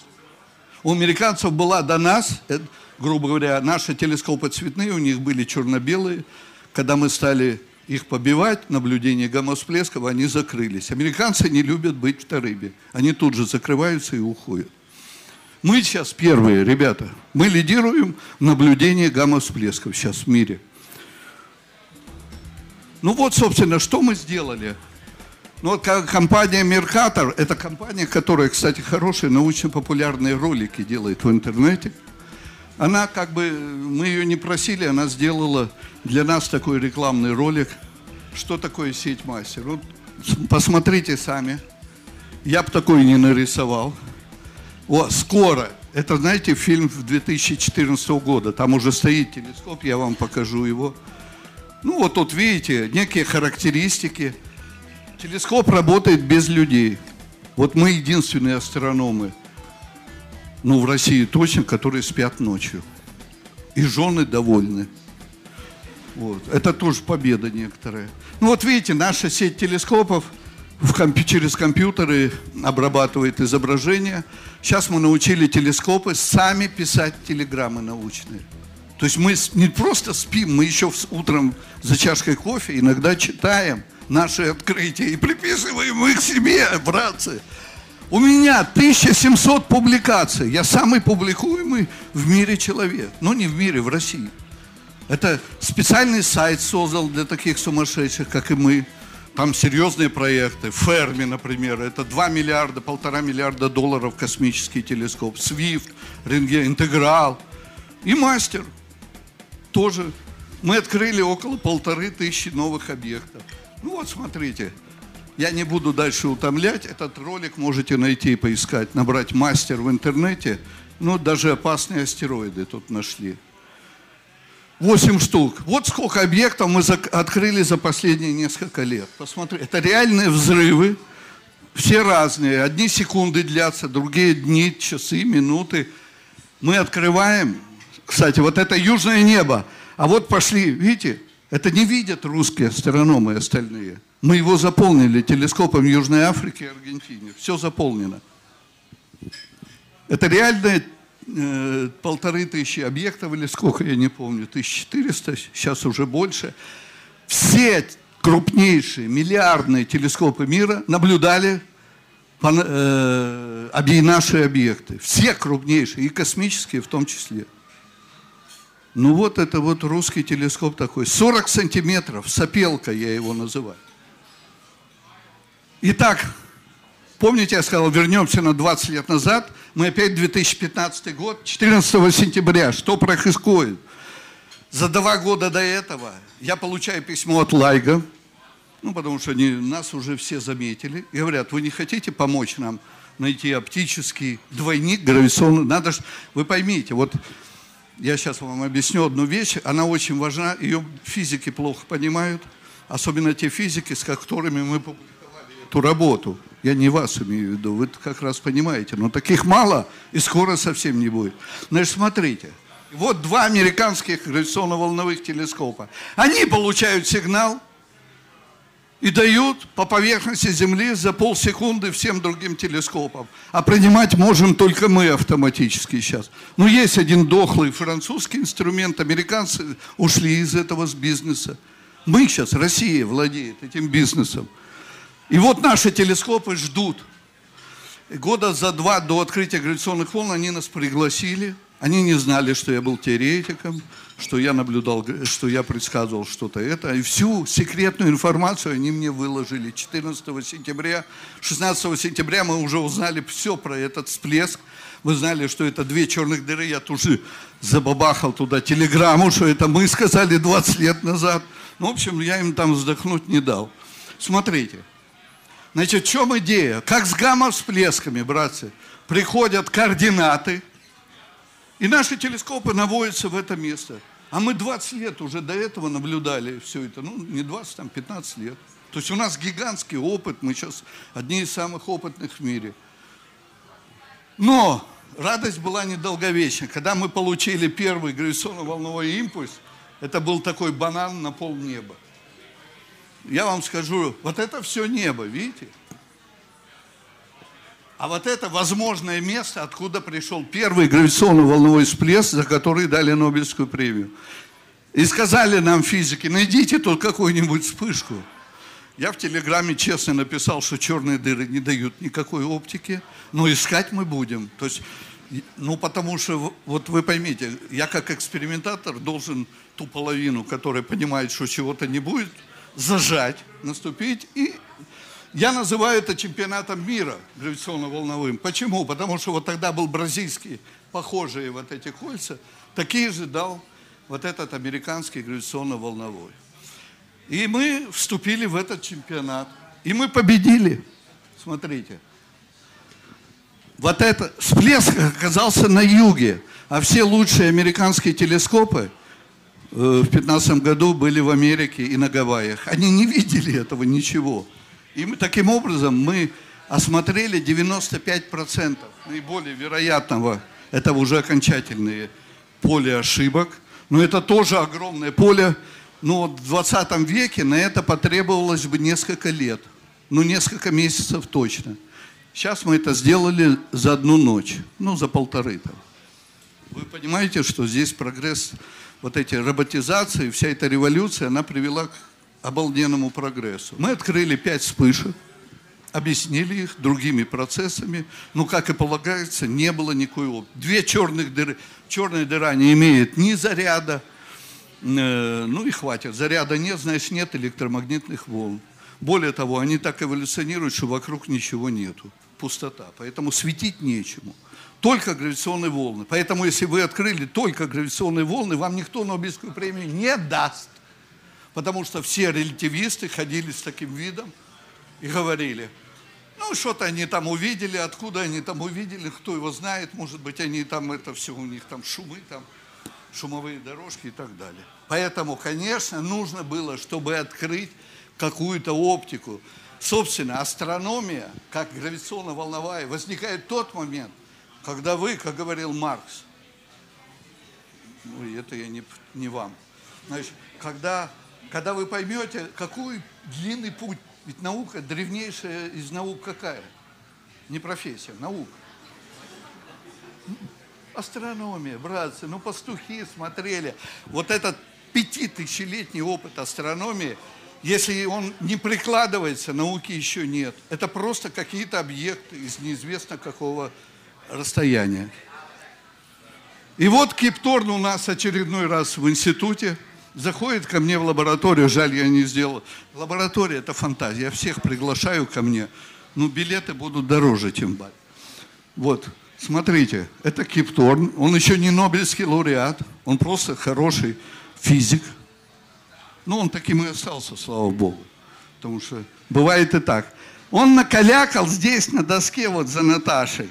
У американцев была до нас, это, грубо говоря, наши телескопы цветные, у них были черно-белые. Когда мы стали их побивать, наблюдение гамма-всплесков, они закрылись. Американцы не любят быть вторыми. Они тут же закрываются и уходят. Мы сейчас первые, ребята. Мы лидируем наблюдение гамма-всплесков сейчас в мире. Ну вот, собственно, что мы сделали – ну, вот компания Меркатор, это компания, которая, кстати, хорошие научно-популярные ролики делает в интернете. Она как бы, мы ее не просили, она сделала для нас такой рекламный ролик. Что такое сеть мастер? Вот посмотрите сами. Я бы такой не нарисовал. О, скоро. Это, знаете, фильм 2014 года. Там уже стоит телескоп, я вам покажу его. Ну, вот тут видите, некие характеристики – Телескоп работает без людей. Вот мы единственные астрономы, ну, в России точно, которые спят ночью. И жены довольны. Вот. Это тоже победа некоторая. Ну вот видите, наша сеть телескопов в комп- через компьютеры обрабатывает изображения. Сейчас мы научили телескопы сами писать телеграммы научные. То есть мы не просто спим, мы еще утром за чашкой кофе иногда читаем – наши открытия и приписываем их себе, братцы. У меня 1700 публикаций. Я самый публикуемый в мире человек. Ну, не в мире, в России. Это специальный сайт создал для таких сумасшедших, как и мы. там серьезные проекты. Ферми, например, это 2 миллиарда, полтора миллиарда долларов космический телескоп. Свифт, рентген, интеграл. И мастер тоже. Мы открыли около полторы тысячи новых объектов. Ну вот смотрите, я не буду дальше утомлять, этот ролик можете найти и поискать, набрать мастер в интернете. Ну, даже опасные астероиды тут нашли. 8 штук. Вот сколько объектов мы открыли за последние несколько лет. Посмотри, это реальные взрывы, все разные. Одни секунды длятся, другие дни, часы, минуты. Мы открываем, кстати, вот это южное небо. А вот пошли, видите, это не видят русские астрономы остальные. Мы его заполнили телескопом Южной Африки и Аргентине. Все заполнено. Это реальные э, полторы тысячи объектов или сколько, я не помню, 1400, сейчас уже больше. Все крупнейшие миллиардные телескопы мира наблюдали э, наши объекты. Все крупнейшие, и космические в том числе. Ну вот это вот русский телескоп такой. 40 сантиметров, сопелка я его называю. Итак, помните, я сказал, вернемся на 20 лет назад. Мы опять 2015 год, 14 сентября. Что происходит? За два года до этого я получаю письмо от Лайга, ну, потому что они, нас уже все заметили, и говорят, вы не хотите помочь нам найти оптический двойник гравитационный? Надо же, вы поймите, вот я сейчас вам объясню одну вещь, она очень важна, ее физики плохо понимают, особенно те физики, с которыми мы эту работу. Я не вас имею в виду, вы как раз понимаете, но таких мало и скоро совсем не будет. Значит, смотрите, вот два американских гравитационно-волновых телескопа. Они получают сигнал, и дают по поверхности Земли за полсекунды всем другим телескопам. А принимать можем только мы автоматически сейчас. Но есть один дохлый французский инструмент, американцы ушли из этого с бизнеса. Мы сейчас, Россия владеет этим бизнесом. И вот наши телескопы ждут. И года за два до открытия гравитационных волн они нас пригласили. Они не знали, что я был теоретиком что я наблюдал, что я предсказывал что-то это. И всю секретную информацию они мне выложили. 14 сентября, 16 сентября мы уже узнали все про этот всплеск. Вы знали, что это две черных дыры. Я тут же забабахал туда телеграмму, что это мы сказали 20 лет назад. Ну, в общем, я им там вздохнуть не дал. Смотрите. Значит, в чем идея? Как с гамма-всплесками, братцы. Приходят координаты – и наши телескопы наводятся в это место. А мы 20 лет уже до этого наблюдали все это. Ну, не 20, там 15 лет. То есть у нас гигантский опыт, мы сейчас одни из самых опытных в мире. Но радость была недолговечна. Когда мы получили первый гравитационно-волновой импульс, это был такой банан на пол неба. Я вам скажу, вот это все небо, видите? А вот это возможное место, откуда пришел первый гравитационно-волновой всплеск, за который дали Нобелевскую премию. И сказали нам физики, найдите тут какую-нибудь вспышку. Я в Телеграме честно написал, что черные дыры не дают никакой оптики, но искать мы будем. То есть, ну, потому что, вот вы поймите, я как экспериментатор должен ту половину, которая понимает, что чего-то не будет, зажать, наступить и я называю это чемпионатом мира гравитационно-волновым. Почему? Потому что вот тогда был бразильский, похожие вот эти кольца, такие же дал вот этот американский гравитационно-волновой. И мы вступили в этот чемпионат. И мы победили. Смотрите. Вот этот всплеск оказался на юге. А все лучшие американские телескопы в 2015 году были в Америке и на Гавайях. Они не видели этого ничего. И мы, таким образом мы осмотрели 95% наиболее вероятного, это уже окончательные поле ошибок, но это тоже огромное поле, но в 20 веке на это потребовалось бы несколько лет, ну несколько месяцев точно. Сейчас мы это сделали за одну ночь, ну за полторы там. Вы понимаете, что здесь прогресс, вот эти роботизации, вся эта революция, она привела к обалденному прогрессу. Мы открыли пять вспышек, объяснили их другими процессами, но, как и полагается, не было никакой. Две черных дыры. Черная дыра не имеет ни заряда, э, ну и хватит. Заряда нет, значит, нет электромагнитных волн. Более того, они так эволюционируют, что вокруг ничего нету. Пустота. Поэтому светить нечему. Только гравитационные волны. Поэтому, если вы открыли только гравитационные волны, вам никто Нобелевскую премию не даст. Потому что все релятивисты ходили с таким видом и говорили, ну, что-то они там увидели, откуда они там увидели, кто его знает, может быть, они там, это все у них там шумы, там шумовые дорожки и так далее. Поэтому, конечно, нужно было, чтобы открыть какую-то оптику. Собственно, астрономия, как гравитационно-волновая, возникает в тот момент, когда вы, как говорил Маркс, ну, это я не, не вам, значит, когда, когда вы поймете, какой длинный путь, ведь наука, древнейшая из наук какая? Не профессия, наука. Астрономия, братцы, ну пастухи смотрели. Вот этот пятитысячелетний опыт астрономии, если он не прикладывается, науки еще нет. Это просто какие-то объекты из неизвестно какого расстояния. И вот Кипторн у нас очередной раз в институте заходит ко мне в лабораторию, жаль, я не сделал. Лаборатория – это фантазия, я всех приглашаю ко мне, но билеты будут дороже, чем бать. Вот, смотрите, это Кипторн, он еще не Нобелевский лауреат, он просто хороший физик. Ну, он таким и остался, слава богу, потому что бывает и так. Он накалякал здесь на доске вот за Наташей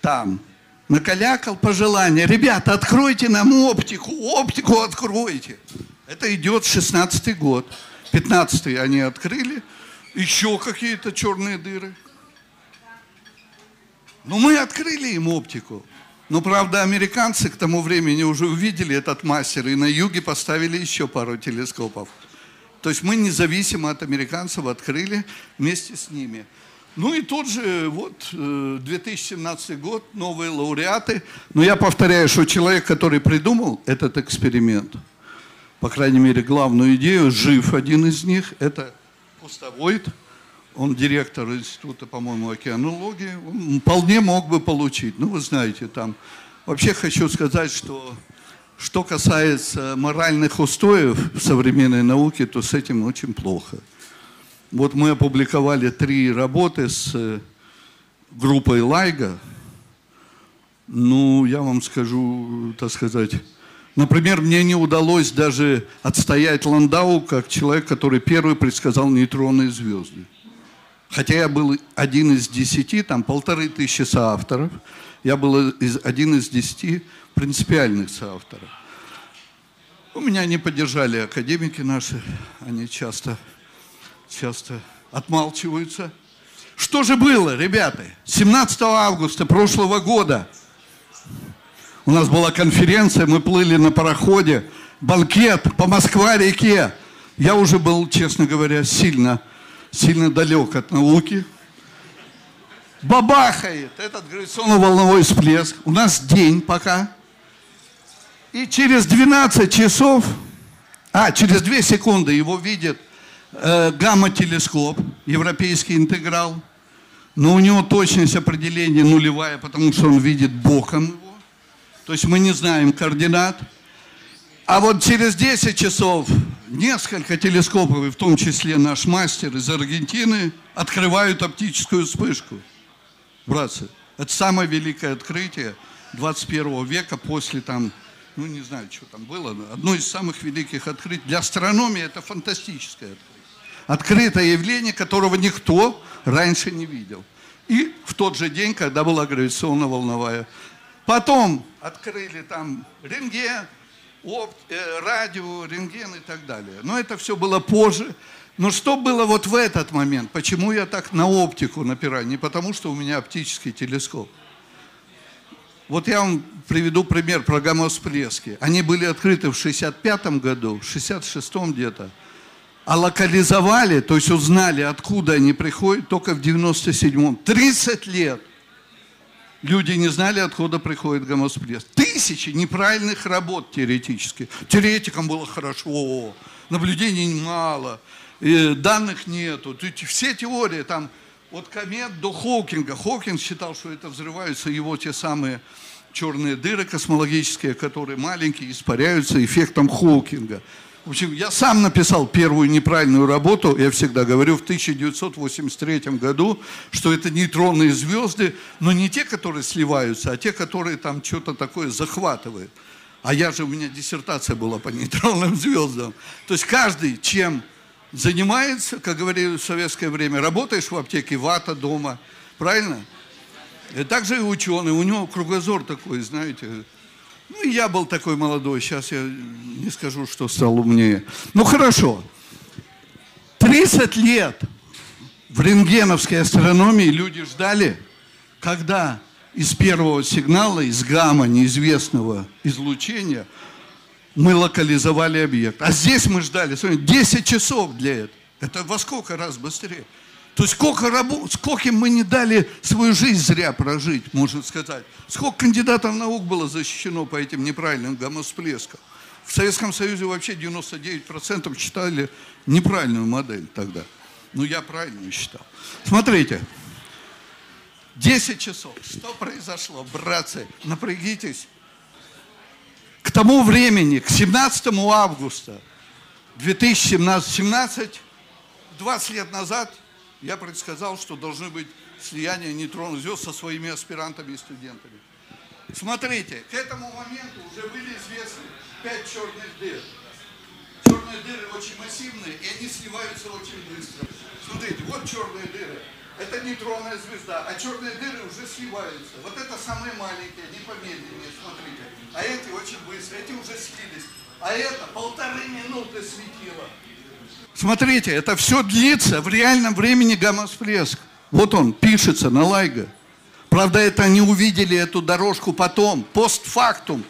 там, накалякал пожелание. Ребята, откройте нам оптику, оптику откройте. Это идет 16 год. 15 они открыли, еще какие-то черные дыры. Ну, мы открыли им оптику. Но, правда, американцы к тому времени уже увидели этот мастер и на юге поставили еще пару телескопов. То есть мы независимо от американцев открыли вместе с ними. Ну и тут же, вот, 2017 э, год, новые лауреаты. Но я повторяю, что человек, который придумал этот эксперимент, по крайней мере, главную идею, жив один из них, это Пустовойт, он директор института, по-моему, океанологии, он вполне мог бы получить. Ну, вы знаете, там... Вообще хочу сказать, что что касается моральных устоев в современной науке, то с этим очень плохо. Вот мы опубликовали три работы с э, группой Лайга. Ну, я вам скажу, так сказать, например, мне не удалось даже отстоять Ландау как человек, который первый предсказал нейтронные звезды. Хотя я был один из десяти, там полторы тысячи соавторов, я был из, один из десяти принципиальных соавторов. У меня не поддержали академики наши, они часто часто отмалчиваются. Что же было, ребята? 17 августа прошлого года у нас была конференция, мы плыли на пароходе, банкет по Москва-реке. Я уже был, честно говоря, сильно, сильно далек от науки. Бабахает этот гравитационно-волновой всплеск. У нас день пока. И через 12 часов, а, через 2 секунды его видят э, гамма-телескоп, европейский интеграл, но у него точность определения нулевая, потому что он видит боком его. То есть мы не знаем координат. А вот через 10 часов несколько телескопов, и в том числе наш мастер из Аргентины, открывают оптическую вспышку. Братцы, это самое великое открытие 21 века после там, ну не знаю, что там было, одно из самых великих открытий. Для астрономии это фантастическое открытие открытое явление, которого никто раньше не видел. И в тот же день, когда была гравитационно-волновая. Потом открыли там рентген, опт, э, радио, рентген и так далее. Но это все было позже. Но что было вот в этот момент? Почему я так на оптику напираю? Не потому, что у меня оптический телескоп. Вот я вам приведу пример про гамма-всплески. Они были открыты в 65 году, в 66 где-то. А локализовали, то есть узнали, откуда они приходят, только в 97-м. 30 лет люди не знали, откуда приходит гомосплес. Тысячи неправильных работ теоретически. Теоретикам было хорошо, наблюдений мало, данных нету. Все теории там, от комет до Хокинга. Хокинг считал, что это взрываются его те самые черные дыры космологические, которые маленькие, испаряются эффектом Хокинга. Я сам написал первую неправильную работу, я всегда говорю, в 1983 году, что это нейтронные звезды, но не те, которые сливаются, а те, которые там что-то такое захватывают. А я же, у меня диссертация была по нейтронным звездам. То есть каждый, чем занимается, как говорили в советское время, работаешь в аптеке, вата дома, правильно? И также и ученый, у него кругозор такой, знаете. Ну, я был такой молодой, сейчас я не скажу, что стал умнее. Ну, хорошо. 30 лет в рентгеновской астрономии люди ждали, когда из первого сигнала, из гамма неизвестного излучения – мы локализовали объект. А здесь мы ждали, смотрите, 10 часов для этого. Это во сколько раз быстрее? То есть сколько, работ, сколько мы не дали свою жизнь зря прожить, можно сказать. Сколько кандидатов наук было защищено по этим неправильным гамма-всплескам. В Советском Союзе вообще 99% считали неправильную модель тогда. Ну, я правильную считал. Смотрите, 10 часов. Что произошло, братцы? Напрягитесь. К тому времени, к 17 августа 2017, 17, 20 лет назад, я предсказал, что должны быть слияния нейтронных звезд со своими аспирантами и студентами. Смотрите, к этому моменту уже были известны пять черных дыр. Черные дыры очень массивные, и они сливаются очень быстро. Смотрите, вот черные дыры. Это нейтронная звезда, а черные дыры уже сливаются. Вот это самые маленькие, они помедленнее, смотрите. А эти очень быстро, эти уже слились. А это полторы минуты светило. Смотрите, это все длится в реальном времени гамма-всплеск. Вот он, пишется на лайга. Правда, это они увидели эту дорожку потом, постфактум,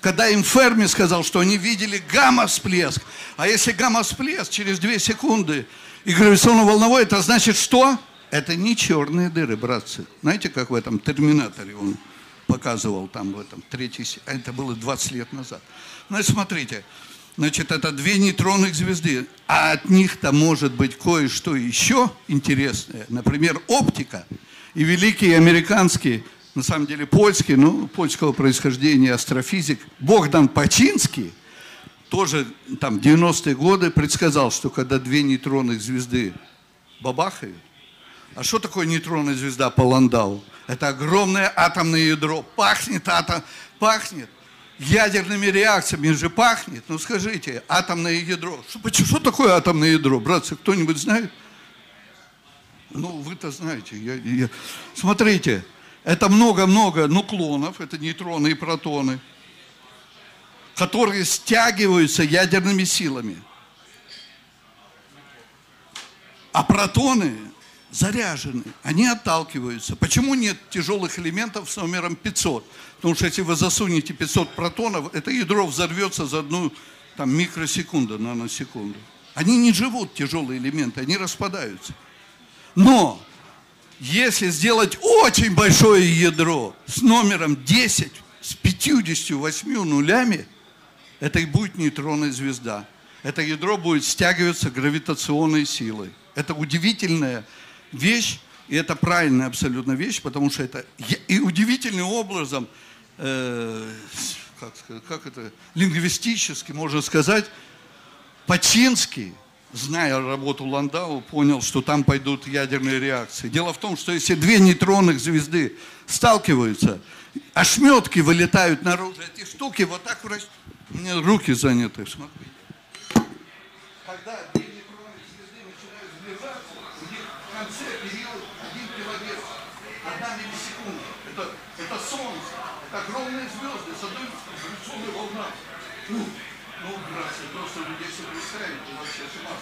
когда им Ферми сказал, что они видели гамма-всплеск. А если гамма-всплеск через две секунды и гравитационно-волновой, это значит что? Это не черные дыры, братцы. Знаете, как в этом терминаторе он показывал там в этом третий... А это было 20 лет назад. Значит, смотрите. Значит, это две нейтронных звезды. А от них-то может быть кое-что еще интересное. Например, оптика. И великий американский, на самом деле польский, ну, польского происхождения астрофизик Богдан Пачинский, тоже там 90-е годы предсказал, что когда две нейтронных звезды бабахают, а что такое нейтронная звезда по Ландау? Это огромное атомное ядро. Пахнет атом, пахнет ядерными реакциями же пахнет. Ну скажите, атомное ядро. Что, что такое атомное ядро, братцы? Кто-нибудь знает? Ну, вы-то знаете. Я, я... Смотрите, это много-много нуклонов, это нейтроны и протоны, которые стягиваются ядерными силами. А протоны заряжены, они отталкиваются. Почему нет тяжелых элементов с номером 500? Потому что если вы засунете 500 протонов, это ядро взорвется за одну там, микросекунду, наносекунду. Они не живут, тяжелые элементы, они распадаются. Но если сделать очень большое ядро с номером 10, с 58 нулями, это и будет нейтронная звезда. Это ядро будет стягиваться гравитационной силой. Это удивительная вещь, и это правильная абсолютно вещь, потому что это и удивительным образом, э, как, как это, лингвистически можно сказать, Пачинский, зная работу Ландау, понял, что там пойдут ядерные реакции. Дело в том, что если две нейтронных звезды сталкиваются, ошметки вылетают наружу, эти штуки вот так вращаются. У меня руки заняты, смотрите. Когда Ну, ну, братцы, просто людей все представить, вообще с ума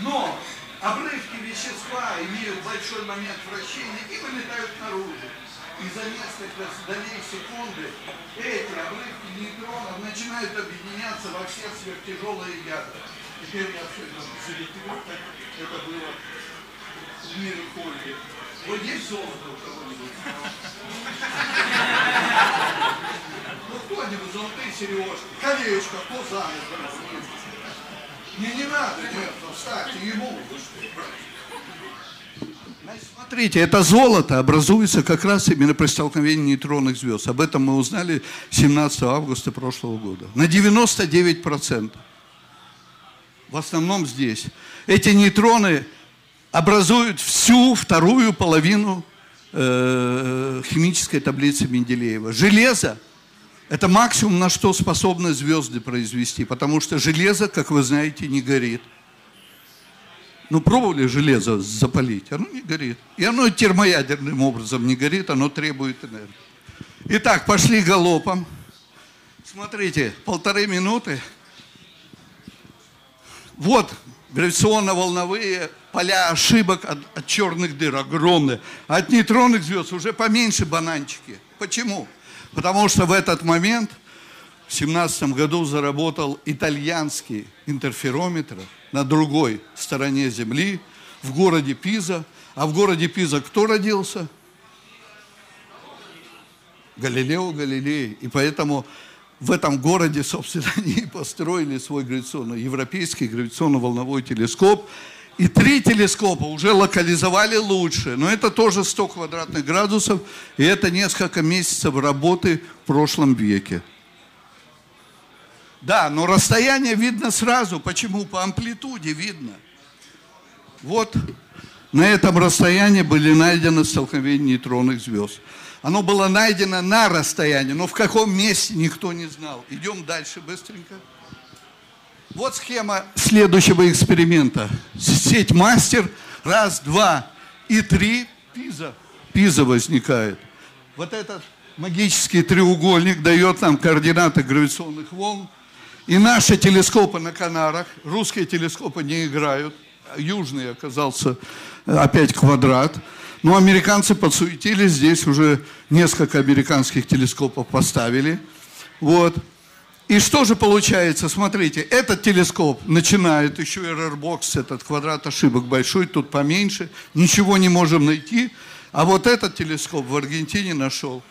Но обрывки вещества имеют большой момент вращения и вылетают наружу. И за несколько долей секунды эти обрывки нейтронов начинают объединяться во все сверхтяжелые ядра. Теперь я все это залеплю, это было в мире Холли. Вот есть золото у кого-нибудь? Кто-нибудь золотые сережки, колечко, кто занят? Мне не надо, нет, ну ставьте ему. Смотрите, это золото образуется как раз именно при столкновении нейтронных звезд. Об этом мы узнали 17 августа прошлого года. На 99%. в основном здесь. Эти нейтроны образуют всю вторую половину э, химической таблицы Менделеева. Железо – это максимум, на что способны звезды произвести, потому что железо, как вы знаете, не горит. Ну, пробовали железо запалить? Оно не горит. И оно термоядерным образом не горит, оно требует энергии. Итак, пошли галопом. Смотрите, полторы минуты. Вот гравитационно-волновые поля ошибок от, от черных дыр огромные. От нейтронных звезд уже поменьше бананчики. Почему? Потому что в этот момент, в 17 году, заработал итальянский интерферометр на другой стороне Земли, в городе Пиза. А в городе Пиза кто родился? Галилео Галилей. И поэтому в этом городе, собственно, они построили свой гравитационный, европейский гравитационно-волновой телескоп. И три телескопа уже локализовали лучше. Но это тоже 100 квадратных градусов. И это несколько месяцев работы в прошлом веке. Да, но расстояние видно сразу. Почему? По амплитуде видно. Вот на этом расстоянии были найдены столкновения нейтронных звезд. Оно было найдено на расстоянии, но в каком месте никто не знал. Идем дальше быстренько. Вот схема следующего эксперимента. Сеть мастер, раз, два и три, пиза. Пиза возникает. Вот этот магический треугольник дает нам координаты гравитационных волн. И наши телескопы на Канарах, русские телескопы не играют. Южный оказался опять квадрат. Но американцы подсуетились, здесь уже несколько американских телескопов поставили. Вот. И что же получается? Смотрите, этот телескоп начинает, еще error этот квадрат ошибок большой, тут поменьше, ничего не можем найти. А вот этот телескоп в Аргентине нашел.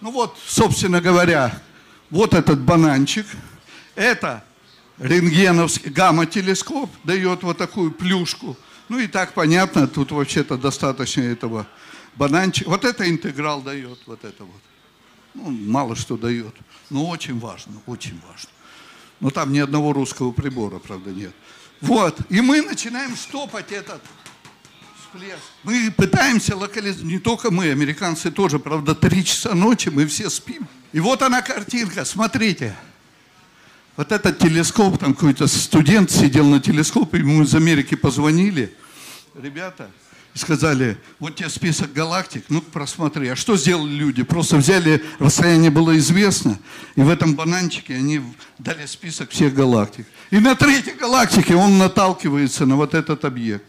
Ну вот, собственно говоря, вот этот бананчик. Это рентгеновский гамма-телескоп дает вот такую плюшку – ну и так понятно, тут вообще-то достаточно этого бананчика. Вот это интеграл дает, вот это вот. Ну, мало что дает, но очень важно, очень важно. Но там ни одного русского прибора, правда, нет. Вот, и мы начинаем штопать этот всплеск. Мы пытаемся локализовать, не только мы, американцы тоже, правда, три часа ночи, мы все спим. И вот она картинка, смотрите. Вот этот телескоп, там какой-то студент сидел на телескопе, ему из Америки позвонили. Ребята, сказали, вот тебе список галактик, ну просмотри. А что сделали люди? Просто взяли, расстояние было известно, и в этом бананчике они дали список всех галактик. И на третьей галактике он наталкивается на вот этот объект.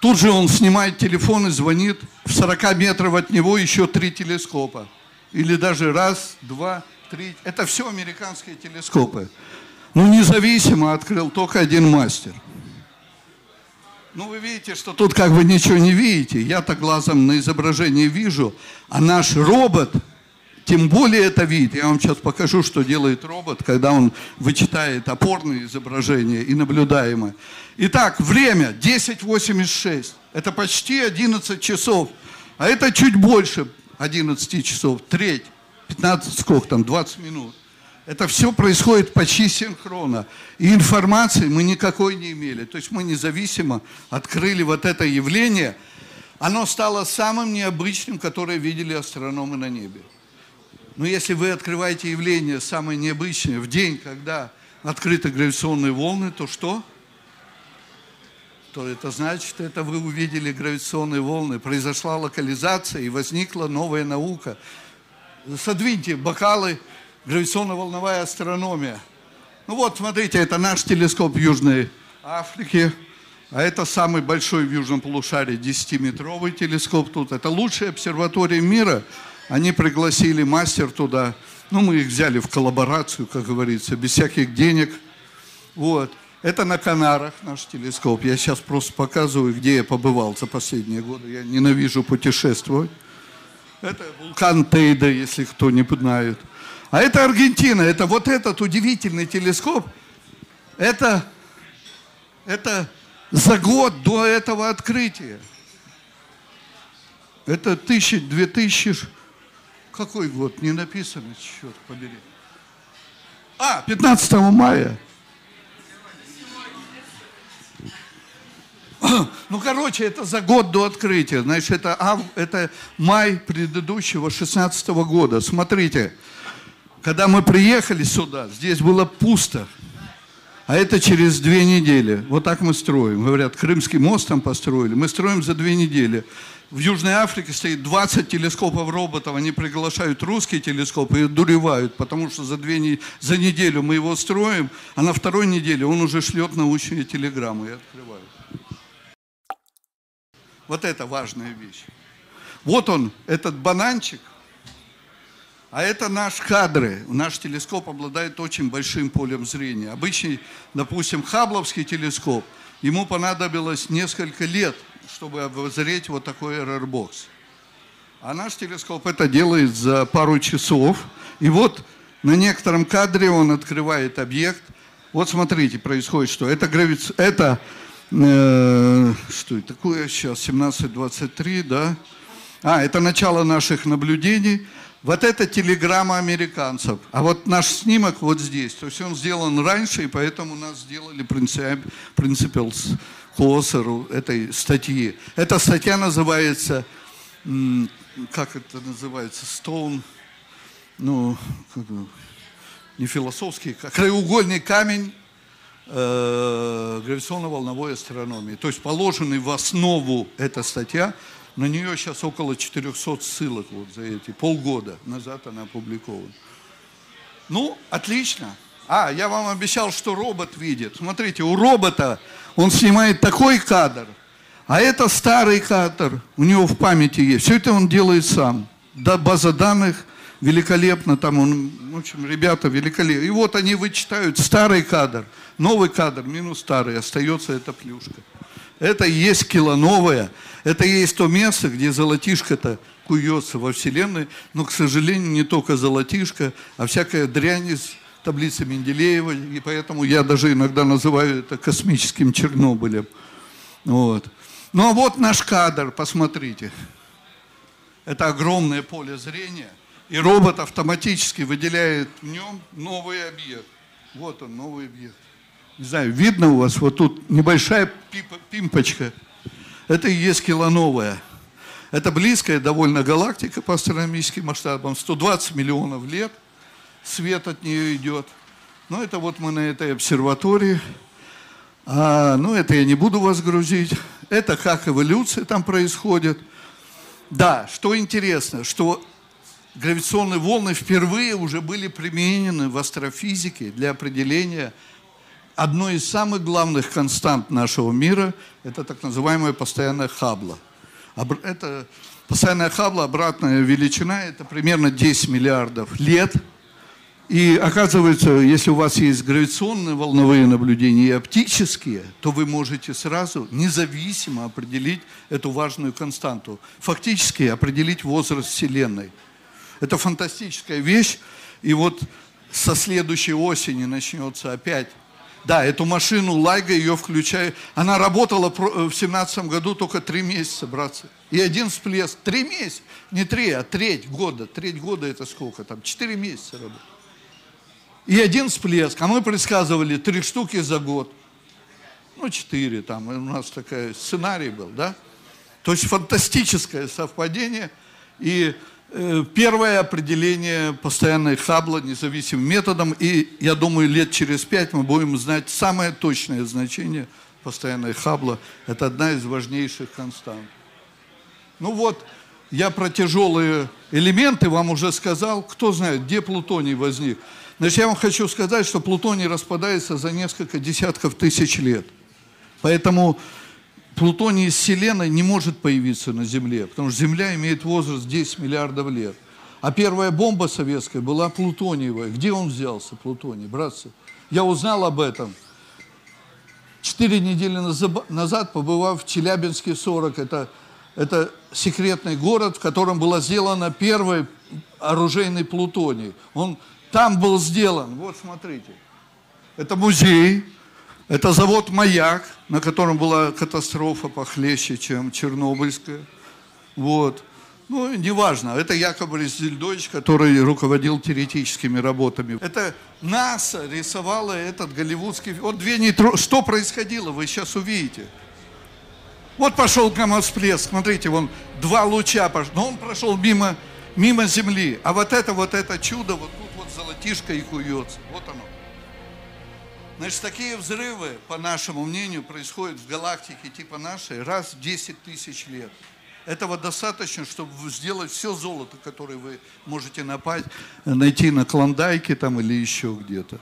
Тут же он снимает телефон и звонит. В 40 метров от него еще три телескопа. Или даже раз, два, три. Это все американские телескопы. Ну, независимо открыл только один мастер. Ну, вы видите, что тут как бы ничего не видите. Я-то глазом на изображении вижу, а наш робот тем более это видит. Я вам сейчас покажу, что делает робот, когда он вычитает опорные изображения и наблюдаемое. Итак, время 10.86. Это почти 11 часов. А это чуть больше 11 часов, треть. 15, сколько там, 20 минут. Это все происходит почти синхронно. И информации мы никакой не имели. То есть мы независимо открыли вот это явление. Оно стало самым необычным, которое видели астрономы на небе. Но если вы открываете явление самое необычное в день, когда открыты гравитационные волны, то что? То это значит, это вы увидели гравитационные волны, произошла локализация и возникла новая наука – содвиньте бокалы, гравитационно-волновая астрономия. Ну вот, смотрите, это наш телескоп Южной Африке, а это самый большой в Южном полушарии 10-метровый телескоп тут. Это лучшая обсерватория мира. Они пригласили мастер туда. Ну, мы их взяли в коллаборацию, как говорится, без всяких денег. Вот. Это на Канарах наш телескоп. Я сейчас просто показываю, где я побывал за последние годы. Я ненавижу путешествовать. Это вулкан Тейда, если кто не знает. А это Аргентина, это вот этот удивительный телескоп, это, это за год до этого открытия. Это 1000, 2000, какой год, не написано, черт побери. А, 15 мая. Ну, короче, это за год до открытия. Значит, это, ав, это май предыдущего 16 -го года. Смотрите, когда мы приехали сюда, здесь было пусто. А это через две недели. Вот так мы строим. Говорят, Крымский мост там построили. Мы строим за две недели. В Южной Африке стоит 20 телескопов роботов, они приглашают русские телескопы и дуревают, потому что за, две, за неделю мы его строим, а на второй неделе он уже шлет научные телеграммы и открывает. Вот это важная вещь. Вот он, этот бананчик, а это наш кадры. Наш телескоп обладает очень большим полем зрения. Обычный, допустим, Хабловский телескоп, ему понадобилось несколько лет – чтобы обозреть вот такой эррорбокс. А наш телескоп это делает за пару часов. И вот на некотором кадре он открывает объект. Вот смотрите, происходит что. Это, гравиц... это э, что такое сейчас, 17.23, да? А, это начало наших наблюдений. Вот это телеграмма американцев. А вот наш снимок вот здесь. То есть он сделан раньше, и поэтому нас сделали принципиалс к этой статьи. Эта статья называется, как это называется, Stone, ну, не философский, а краеугольный камень э, гравитационно-волновой астрономии. То есть положенный в основу эта статья, на нее сейчас около 400 ссылок вот за эти полгода назад она опубликована. Ну, отлично. А, я вам обещал, что робот видит. Смотрите, у робота он снимает такой кадр, а это старый кадр, у него в памяти есть. Все это он делает сам. Да, база данных великолепно, там он, в общем, ребята великолепно. И вот они вычитают старый кадр, новый кадр, минус старый, остается эта плюшка. Это и есть килоновая, это есть то место, где золотишко-то куется во Вселенной, но, к сожалению, не только золотишко, а всякая дрянь из таблицы Менделеева, и поэтому я даже иногда называю это космическим Чернобылем. Вот. Ну а вот наш кадр, посмотрите. Это огромное поле зрения, и робот автоматически выделяет в нем новый объект. Вот он, новый объект. Не знаю, видно у вас, вот тут небольшая пимпочка. Это и есть килоновая. Это близкая довольно галактика по астрономическим масштабам, 120 миллионов лет – свет от нее идет. Ну, это вот мы на этой обсерватории. А, ну, это я не буду вас грузить. Это как эволюция там происходит. Да, что интересно, что гравитационные волны впервые уже были применены в астрофизике для определения одной из самых главных констант нашего мира, это так называемая постоянная Хаббла. Это постоянная Хаббла, обратная величина, это примерно 10 миллиардов лет – и оказывается, если у вас есть гравитационные волновые наблюдения и оптические, то вы можете сразу независимо определить эту важную константу. Фактически определить возраст Вселенной. Это фантастическая вещь. И вот со следующей осени начнется опять. Да, эту машину Лайга, ее включаю. Она работала в семнадцатом году только три месяца, братцы. И один всплеск. Три месяца. Не три, а треть года. Треть года это сколько там? Четыре месяца работала и один всплеск. А мы предсказывали три штуки за год. Ну, четыре там. У нас такой сценарий был, да? То есть фантастическое совпадение. И э, первое определение постоянной Хаббла независимым методом. И я думаю, лет через пять мы будем знать самое точное значение постоянной Хаббла. Это одна из важнейших констант. Ну вот, я про тяжелые элементы вам уже сказал. Кто знает, где плутоний возник? Значит, я вам хочу сказать, что плутоний распадается за несколько десятков тысяч лет. Поэтому плутоний из Вселенной не может появиться на Земле, потому что Земля имеет возраст 10 миллиардов лет. А первая бомба советская была плутониевая. Где он взялся, плутоний, братцы? Я узнал об этом. Четыре недели назад, побывав в Челябинске 40, это, это секретный город, в котором была сделана первый оружейный плутоний. Он там был сделан, вот смотрите, это музей, это завод «Маяк», на котором была катастрофа похлеще, чем Чернобыльская. Вот. Ну, неважно, это якобы Зельдович, который руководил теоретическими работами. Это НАСА рисовала этот голливудский... Вот две нейтро... Что происходило, вы сейчас увидите. Вот пошел гамма-всплеск, смотрите, вон два луча, пош- но он прошел мимо, мимо Земли. А вот это, вот это чудо, вот тут вот золотишко и куется. Вот оно. Значит, такие взрывы, по нашему мнению, происходят в галактике типа нашей раз в 10 тысяч лет. Этого достаточно, чтобы сделать все золото, которое вы можете напасть, найти на Клондайке там или еще где-то.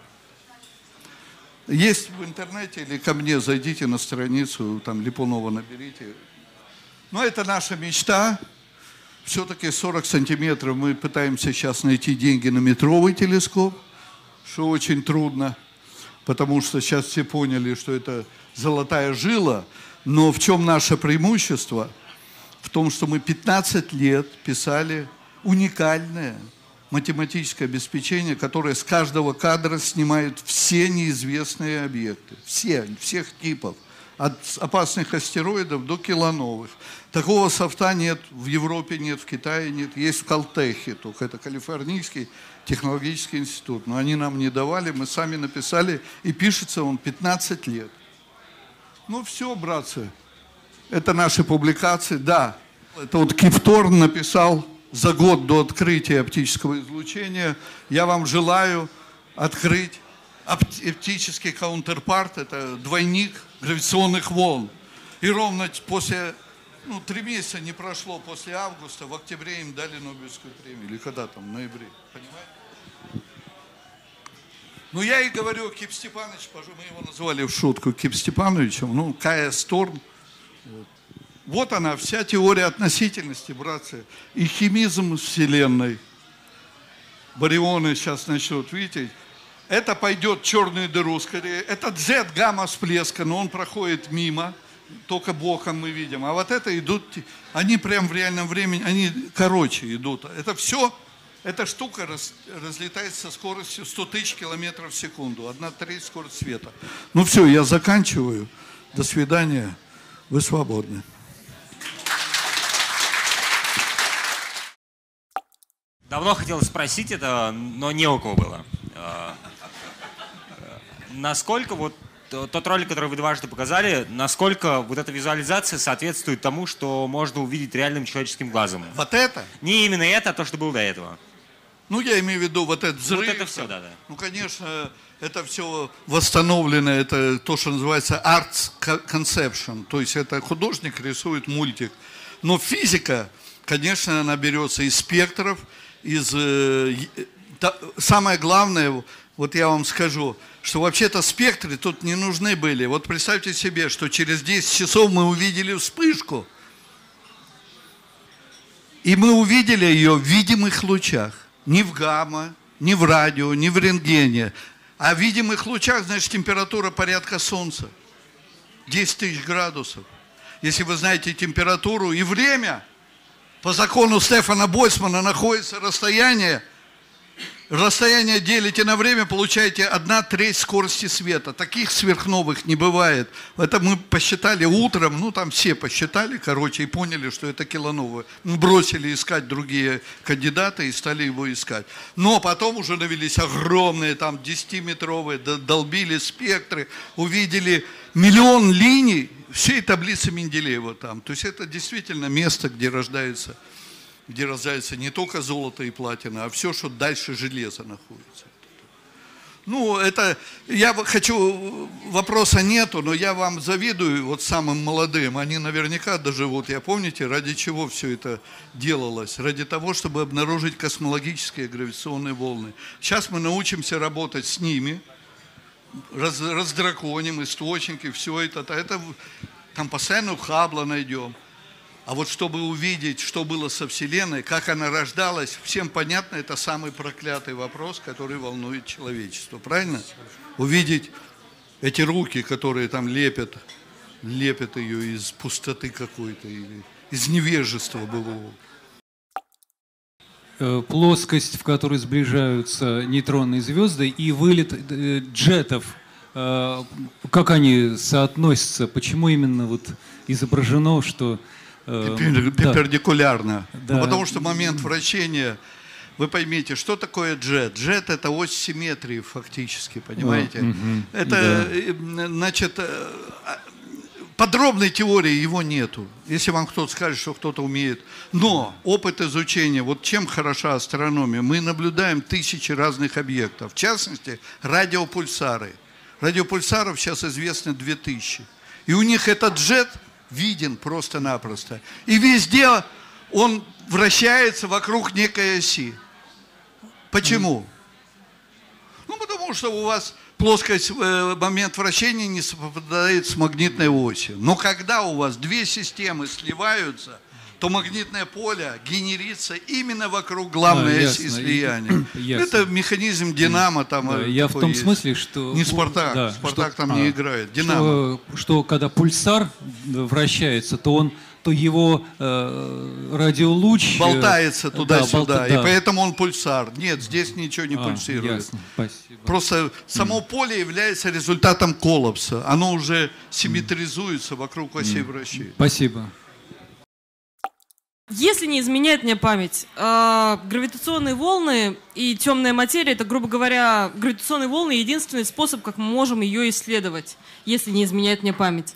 Есть в интернете или ко мне зайдите на страницу, там Липунова наберите. Но это наша мечта. Все-таки 40 сантиметров мы пытаемся сейчас найти деньги на метровый телескоп, что очень трудно, потому что сейчас все поняли, что это золотая жила. Но в чем наше преимущество? В том, что мы 15 лет писали уникальное математическое обеспечение, которое с каждого кадра снимает все неизвестные объекты. Все, всех типов. От опасных астероидов до килоновых. Такого софта нет в Европе, нет в Китае, нет. Есть в Калтехе, только это Калифорнийский технологический институт. Но они нам не давали, мы сами написали, и пишется он 15 лет. Ну все, братцы, это наши публикации, да. Это вот Кипторн написал за год до открытия оптического излучения. Я вам желаю открыть оптический каунтерпарт, это двойник гравитационных волн. И ровно после, ну, три месяца не прошло после августа, в октябре им дали Нобелевскую премию, или когда там, в ноябре, понимаете? Ну, я и говорю, Кип Степанович, мы его называли в шутку Кип Степановичем, ну, Кая Сторм. Вот. вот она, вся теория относительности, братцы, и химизм Вселенной. Барионы сейчас начнут, видите, это пойдет черную дыру скорее. Это Z гамма всплеска, но он проходит мимо, только боком мы видим. А вот это идут, они прям в реальном времени, они короче идут. Это все, эта штука раз, разлетается со скоростью 100 тысяч километров в секунду. Одна треть скорость света. Ну все, я заканчиваю. До свидания. Вы свободны. Давно хотел спросить это, но не у кого было. Насколько вот тот ролик, который вы дважды показали, насколько вот эта визуализация соответствует тому, что можно увидеть реальным человеческим глазом? Вот это? Не именно это, а то, что было до этого. Ну, я имею в виду вот этот взрыв. Вот это все, да, да. Ну, конечно, это все восстановлено, это то, что называется arts conception, то есть это художник рисует мультик. Но физика, конечно, она берется из спектров, из... Э, самое главное, вот я вам скажу, что вообще-то спектры тут не нужны были. Вот представьте себе, что через 10 часов мы увидели вспышку. И мы увидели ее в видимых лучах. Не в гамма, не в радио, не в рентгене. А в видимых лучах, значит, температура порядка Солнца. 10 тысяч градусов. Если вы знаете температуру и время, по закону Стефана Бойсмана находится расстояние – расстояние делите на время, получаете одна треть скорости света. Таких сверхновых не бывает. Это мы посчитали утром, ну там все посчитали, короче, и поняли, что это килоновое. Мы бросили искать другие кандидаты и стали его искать. Но потом уже навелись огромные, там 10-метровые, долбили спектры, увидели миллион линий всей таблицы Менделеева там. То есть это действительно место, где рождается где рождается не только золото и платина, а все, что дальше железа находится. Ну, это, я хочу, вопроса нету, но я вам завидую, вот самым молодым, они наверняка доживут. Я помните, ради чего все это делалось? Ради того, чтобы обнаружить космологические гравитационные волны. Сейчас мы научимся работать с ними, раз, раздраконим источники, все это, это там постоянно Хаббла найдем. А вот чтобы увидеть, что было со Вселенной, как она рождалась, всем понятно, это самый проклятый вопрос, который волнует человечество. Правильно? Увидеть эти руки, которые там лепят, лепят ее из пустоты какой-то или из невежества былого. Э, плоскость, в которой сближаются нейтронные звезды, и вылет э, джетов. Э, как они соотносятся? Почему именно вот изображено, что перпендикулярно. Да. Ну, потому что момент вращения, вы поймите, что такое джет? Джет это ось симметрии фактически, понимаете? Mm-hmm. Это, да. Э, значит, э, подробной теории его нету. Если вам кто-то скажет, что кто-то умеет. Но опыт изучения, вот чем хороша астрономия, мы наблюдаем тысячи разных объектов. В частности, радиопульсары. Радиопульсаров сейчас известно 2000. И у них этот джет виден просто-напросто. И везде он вращается вокруг некой оси. Почему? Ну, потому что у вас плоскость, э, момент вращения не совпадает с магнитной осью. Но когда у вас две системы сливаются, то магнитное поле генерится именно вокруг главной А, оси ясно. слияния. Ясно. Это механизм Динамо там. Да, э, я в том есть. смысле, что... Не Спартак. Да, Спартак что- там а, не играет. Динамо. Что, что когда пульсар вращается, то он то его э, радиолуч... э, Болтается да, туда-сюда. болта- И да. поэтому он пульсар. Нет, здесь ничего не А, пульсирует. ясно, спасибо. Просто само поле является результатом коллапса. Оно уже симметризуется вокруг оси вращения. Спасибо. Если не изменяет мне память, э, гравитационные волны и темная материя, это, грубо говоря, гравитационные волны единственный способ, как мы можем ее исследовать, если не изменяет мне память.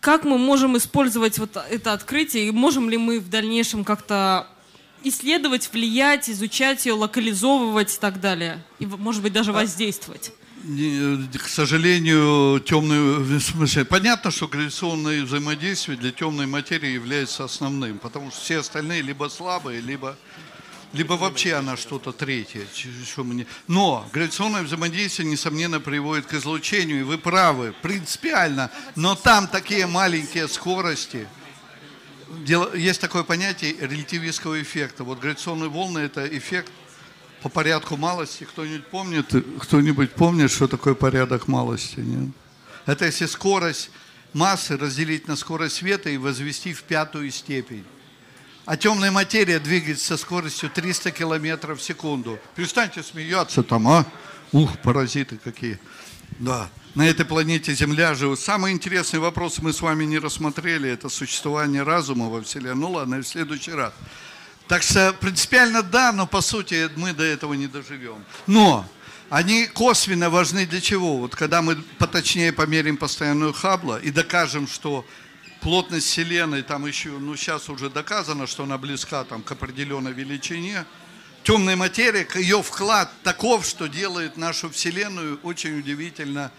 Как мы можем использовать вот это открытие, и можем ли мы в дальнейшем как-то исследовать, влиять, изучать ее, локализовывать и так далее, и, может быть, даже воздействовать? Не, К сожалению, темную, в смысле, понятно, что гравитационное взаимодействие для темной материи является основным, потому что все остальные либо слабые, либо, либо вообще она что-то третье. что мы не- Но гравитационное взаимодействие, несомненно, приводит к излучению, и вы правы, принципиально, но там такие маленькие скорости, есть такое понятие релятивистского эффекта. Вот гравитационные волны – это эффект по порядку малости. Кто-нибудь помнит, кто-нибудь помнит, что такое порядок малости? Нет? Это если скорость массы разделить на скорость света и возвести в пятую степень. А темная материя двигается со скоростью 300 километров в секунду. Перестаньте смеяться там, а? Ух, паразиты какие. Да. На этой планете Земля живут. Самый интересный вопрос мы с вами не рассмотрели. Это существование разума во Вселенной. Ну ладно, в следующий раз. Так что принципиально да, но по сути мы до этого не доживем. Но они косвенно важны для чего? Вот когда мы поточнее померим постоянную Хаббла и докажем, что плотность Вселенной, там еще, ну сейчас уже доказано, что она близка там, к определенной величине, темная материя, ее вклад таков, что делает нашу Вселенную очень удивительно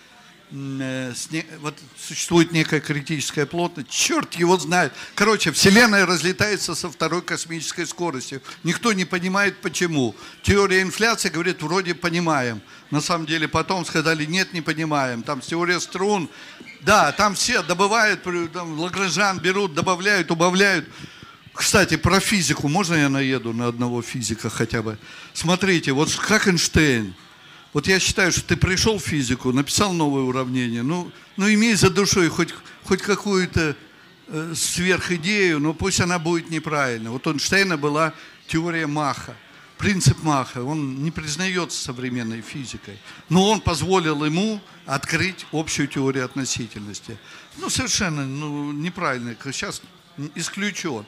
вот существует некая критическая плотность, черт его знает. Короче, Вселенная разлетается со второй космической скоростью. Никто не понимает почему. Теория инфляции говорит, вроде понимаем. На самом деле потом сказали, нет, не понимаем. Там теория струн, да, там все добывают, там, Лагранжан берут, добавляют, убавляют. Кстати, про физику. Можно я наеду на одного физика хотя бы? Смотрите, вот как Эйнштейн. Вот я считаю, что ты пришел в физику, написал новое уравнение, ну, ну имей за душой хоть, хоть какую-то э, сверхидею, но пусть она будет неправильна. Вот у Эйнштейна была теория Маха, принцип Маха, он не признается современной физикой, но он позволил ему открыть общую теорию относительности. Ну, совершенно ну, неправильно, сейчас исключен.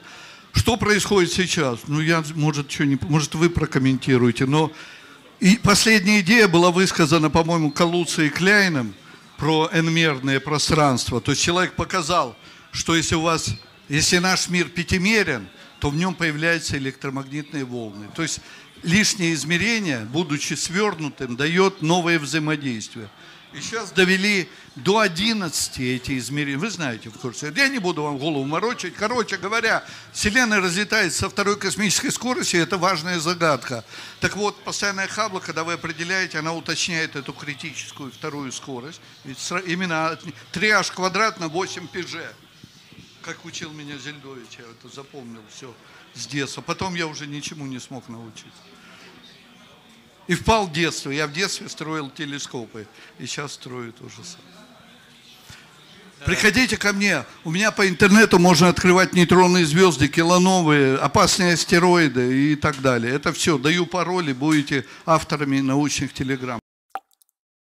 Что происходит сейчас? Ну, я, может, что не, может, вы прокомментируете, но и последняя идея была высказана, по-моему, Калуцей и Кляйном про n-мерное пространство. То есть человек показал, что если у вас, если наш мир пятимерен, то в нем появляются электромагнитные волны. То есть лишнее измерение, будучи свернутым, дает новое взаимодействие. И сейчас довели до 11 эти измерения. Вы знаете в курсе. Я не буду вам голову морочить. Короче говоря, Вселенная разлетается со второй космической скоростью. Это важная загадка. Так вот, постоянная Хаббла, когда вы определяете, она уточняет эту критическую вторую скорость. Ведь именно 3h квадрат на 8 пж. Как учил меня Зельдович, я это запомнил все с детства. Потом я уже ничему не смог научиться. И впал в детство. Я в детстве строил телескопы. И сейчас строю то же самое. Приходите ко мне. У меня по интернету можно открывать нейтронные звезды, килоновые, опасные астероиды и так далее. Это все. Даю пароли, будете авторами научных телеграмм.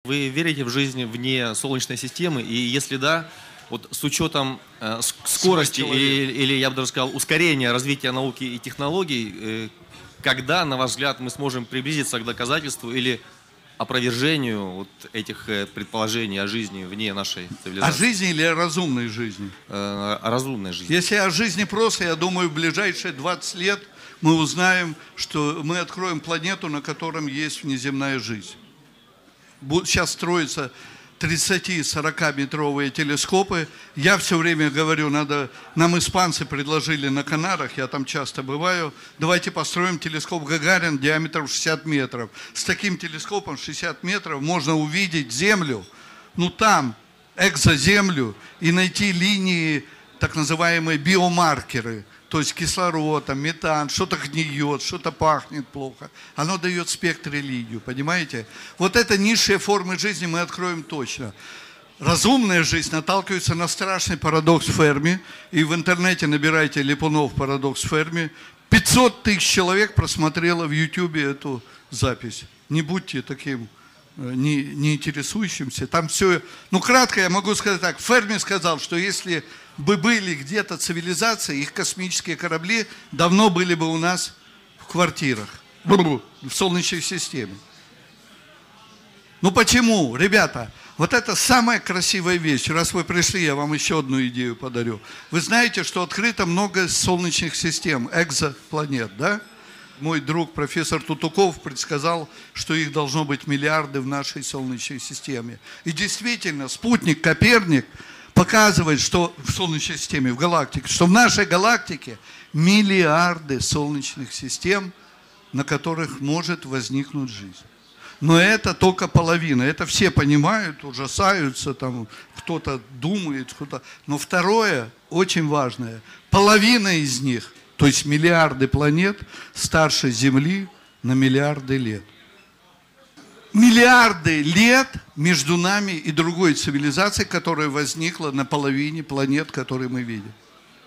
Вы верите в жизнь вне Солнечной системы? И если да, вот с учетом э, скорости или, или, я бы даже сказал, ускорения развития науки и технологий, э, когда, на ваш взгляд, мы сможем приблизиться к доказательству или опровержению вот этих э, предположений о жизни вне нашей О цивилизации. жизни или о разумной жизни? Э, О разумной жизни. Если о жизни просто, я думаю, в ближайшие 20 лет мы узнаем, что мы откроем планету, на котором есть внеземная жизнь. Сейчас строятся 30-40 метровые телескопы. Я все время говорю, надо, нам испанцы предложили на Канарах, я там часто бываю, давайте построим телескоп Гагарин диаметром 60 метров. С таким телескопом 60 метров можно увидеть Землю, ну там, экзоземлю, и найти линии, так называемые биомаркеры, то есть кислород, метан, что-то гниет, что-то пахнет плохо. Оно дает спектр и линию, понимаете? Вот это низшие формы жизни мы откроем точно. Разумная жизнь наталкивается на страшный парадокс Ферми. И в интернете набирайте Липунов парадокс Ферми. 500 тысяч человек просмотрело в Ютьюбе эту запись. Не будьте таким не, не интересующимся. Там все, ну кратко я могу сказать так. Ферми сказал, что если бы были где-то цивилизации, их космические корабли давно были бы у нас в квартирах, в Солнечной системе. Ну почему, ребята? Вот это самая красивая вещь. Раз вы пришли, я вам еще одну идею подарю. Вы знаете, что открыто много солнечных систем, экзопланет, да? Мой друг профессор Тутуков предсказал, что их должно быть миллиарды в нашей Солнечной системе. И действительно, спутник Коперник показывает, что в Солнечной системе, в галактике, что в нашей галактике миллиарды солнечных систем, на которых может возникнуть жизнь. Но это только половина. Это все понимают, ужасаются, там кто-то думает, кто-то. Но второе, очень важное, половина из них, то есть миллиарды планет, старше Земли на миллиарды лет. Миллиарды лет между нами и другой цивилизацией, которая возникла на половине планет, которые мы видим.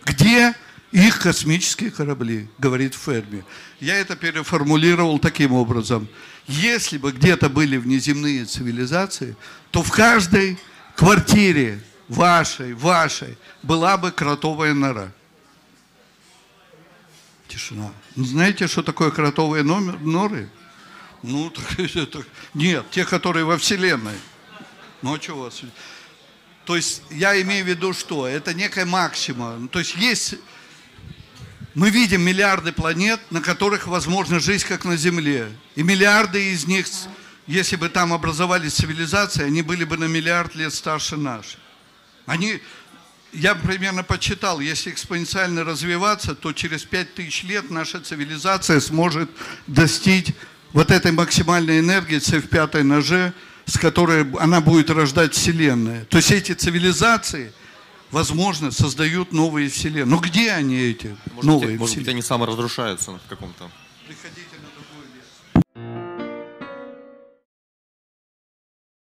Где их космические корабли, говорит Ферми. Я это переформулировал таким образом. Если бы где-то были внеземные цивилизации, то в каждой квартире вашей, вашей, была бы кротовая нора. Тишина. Ну, Знаете, что такое кротовые номер, норы? Ну, так, это- нет, те, которые во Вселенной. Ну, а у вас? То есть я имею в виду, что это некая максима. То есть есть мы видим миллиарды планет, на которых возможна жизнь, как на Земле. И миллиарды из них, если бы там образовались цивилизации, они были бы на миллиард лет старше наших. Они, я примерно подсчитал, если экспоненциально развиваться, то через 5000 лет наша цивилизация сможет достичь вот этой максимальной энергии С в пятой ноже, с которой она будет рождать Вселенная. То есть эти цивилизации, возможно, создают новые Вселенные. Но где они эти Может, новые быть, может быть, они саморазрушаются в каком-то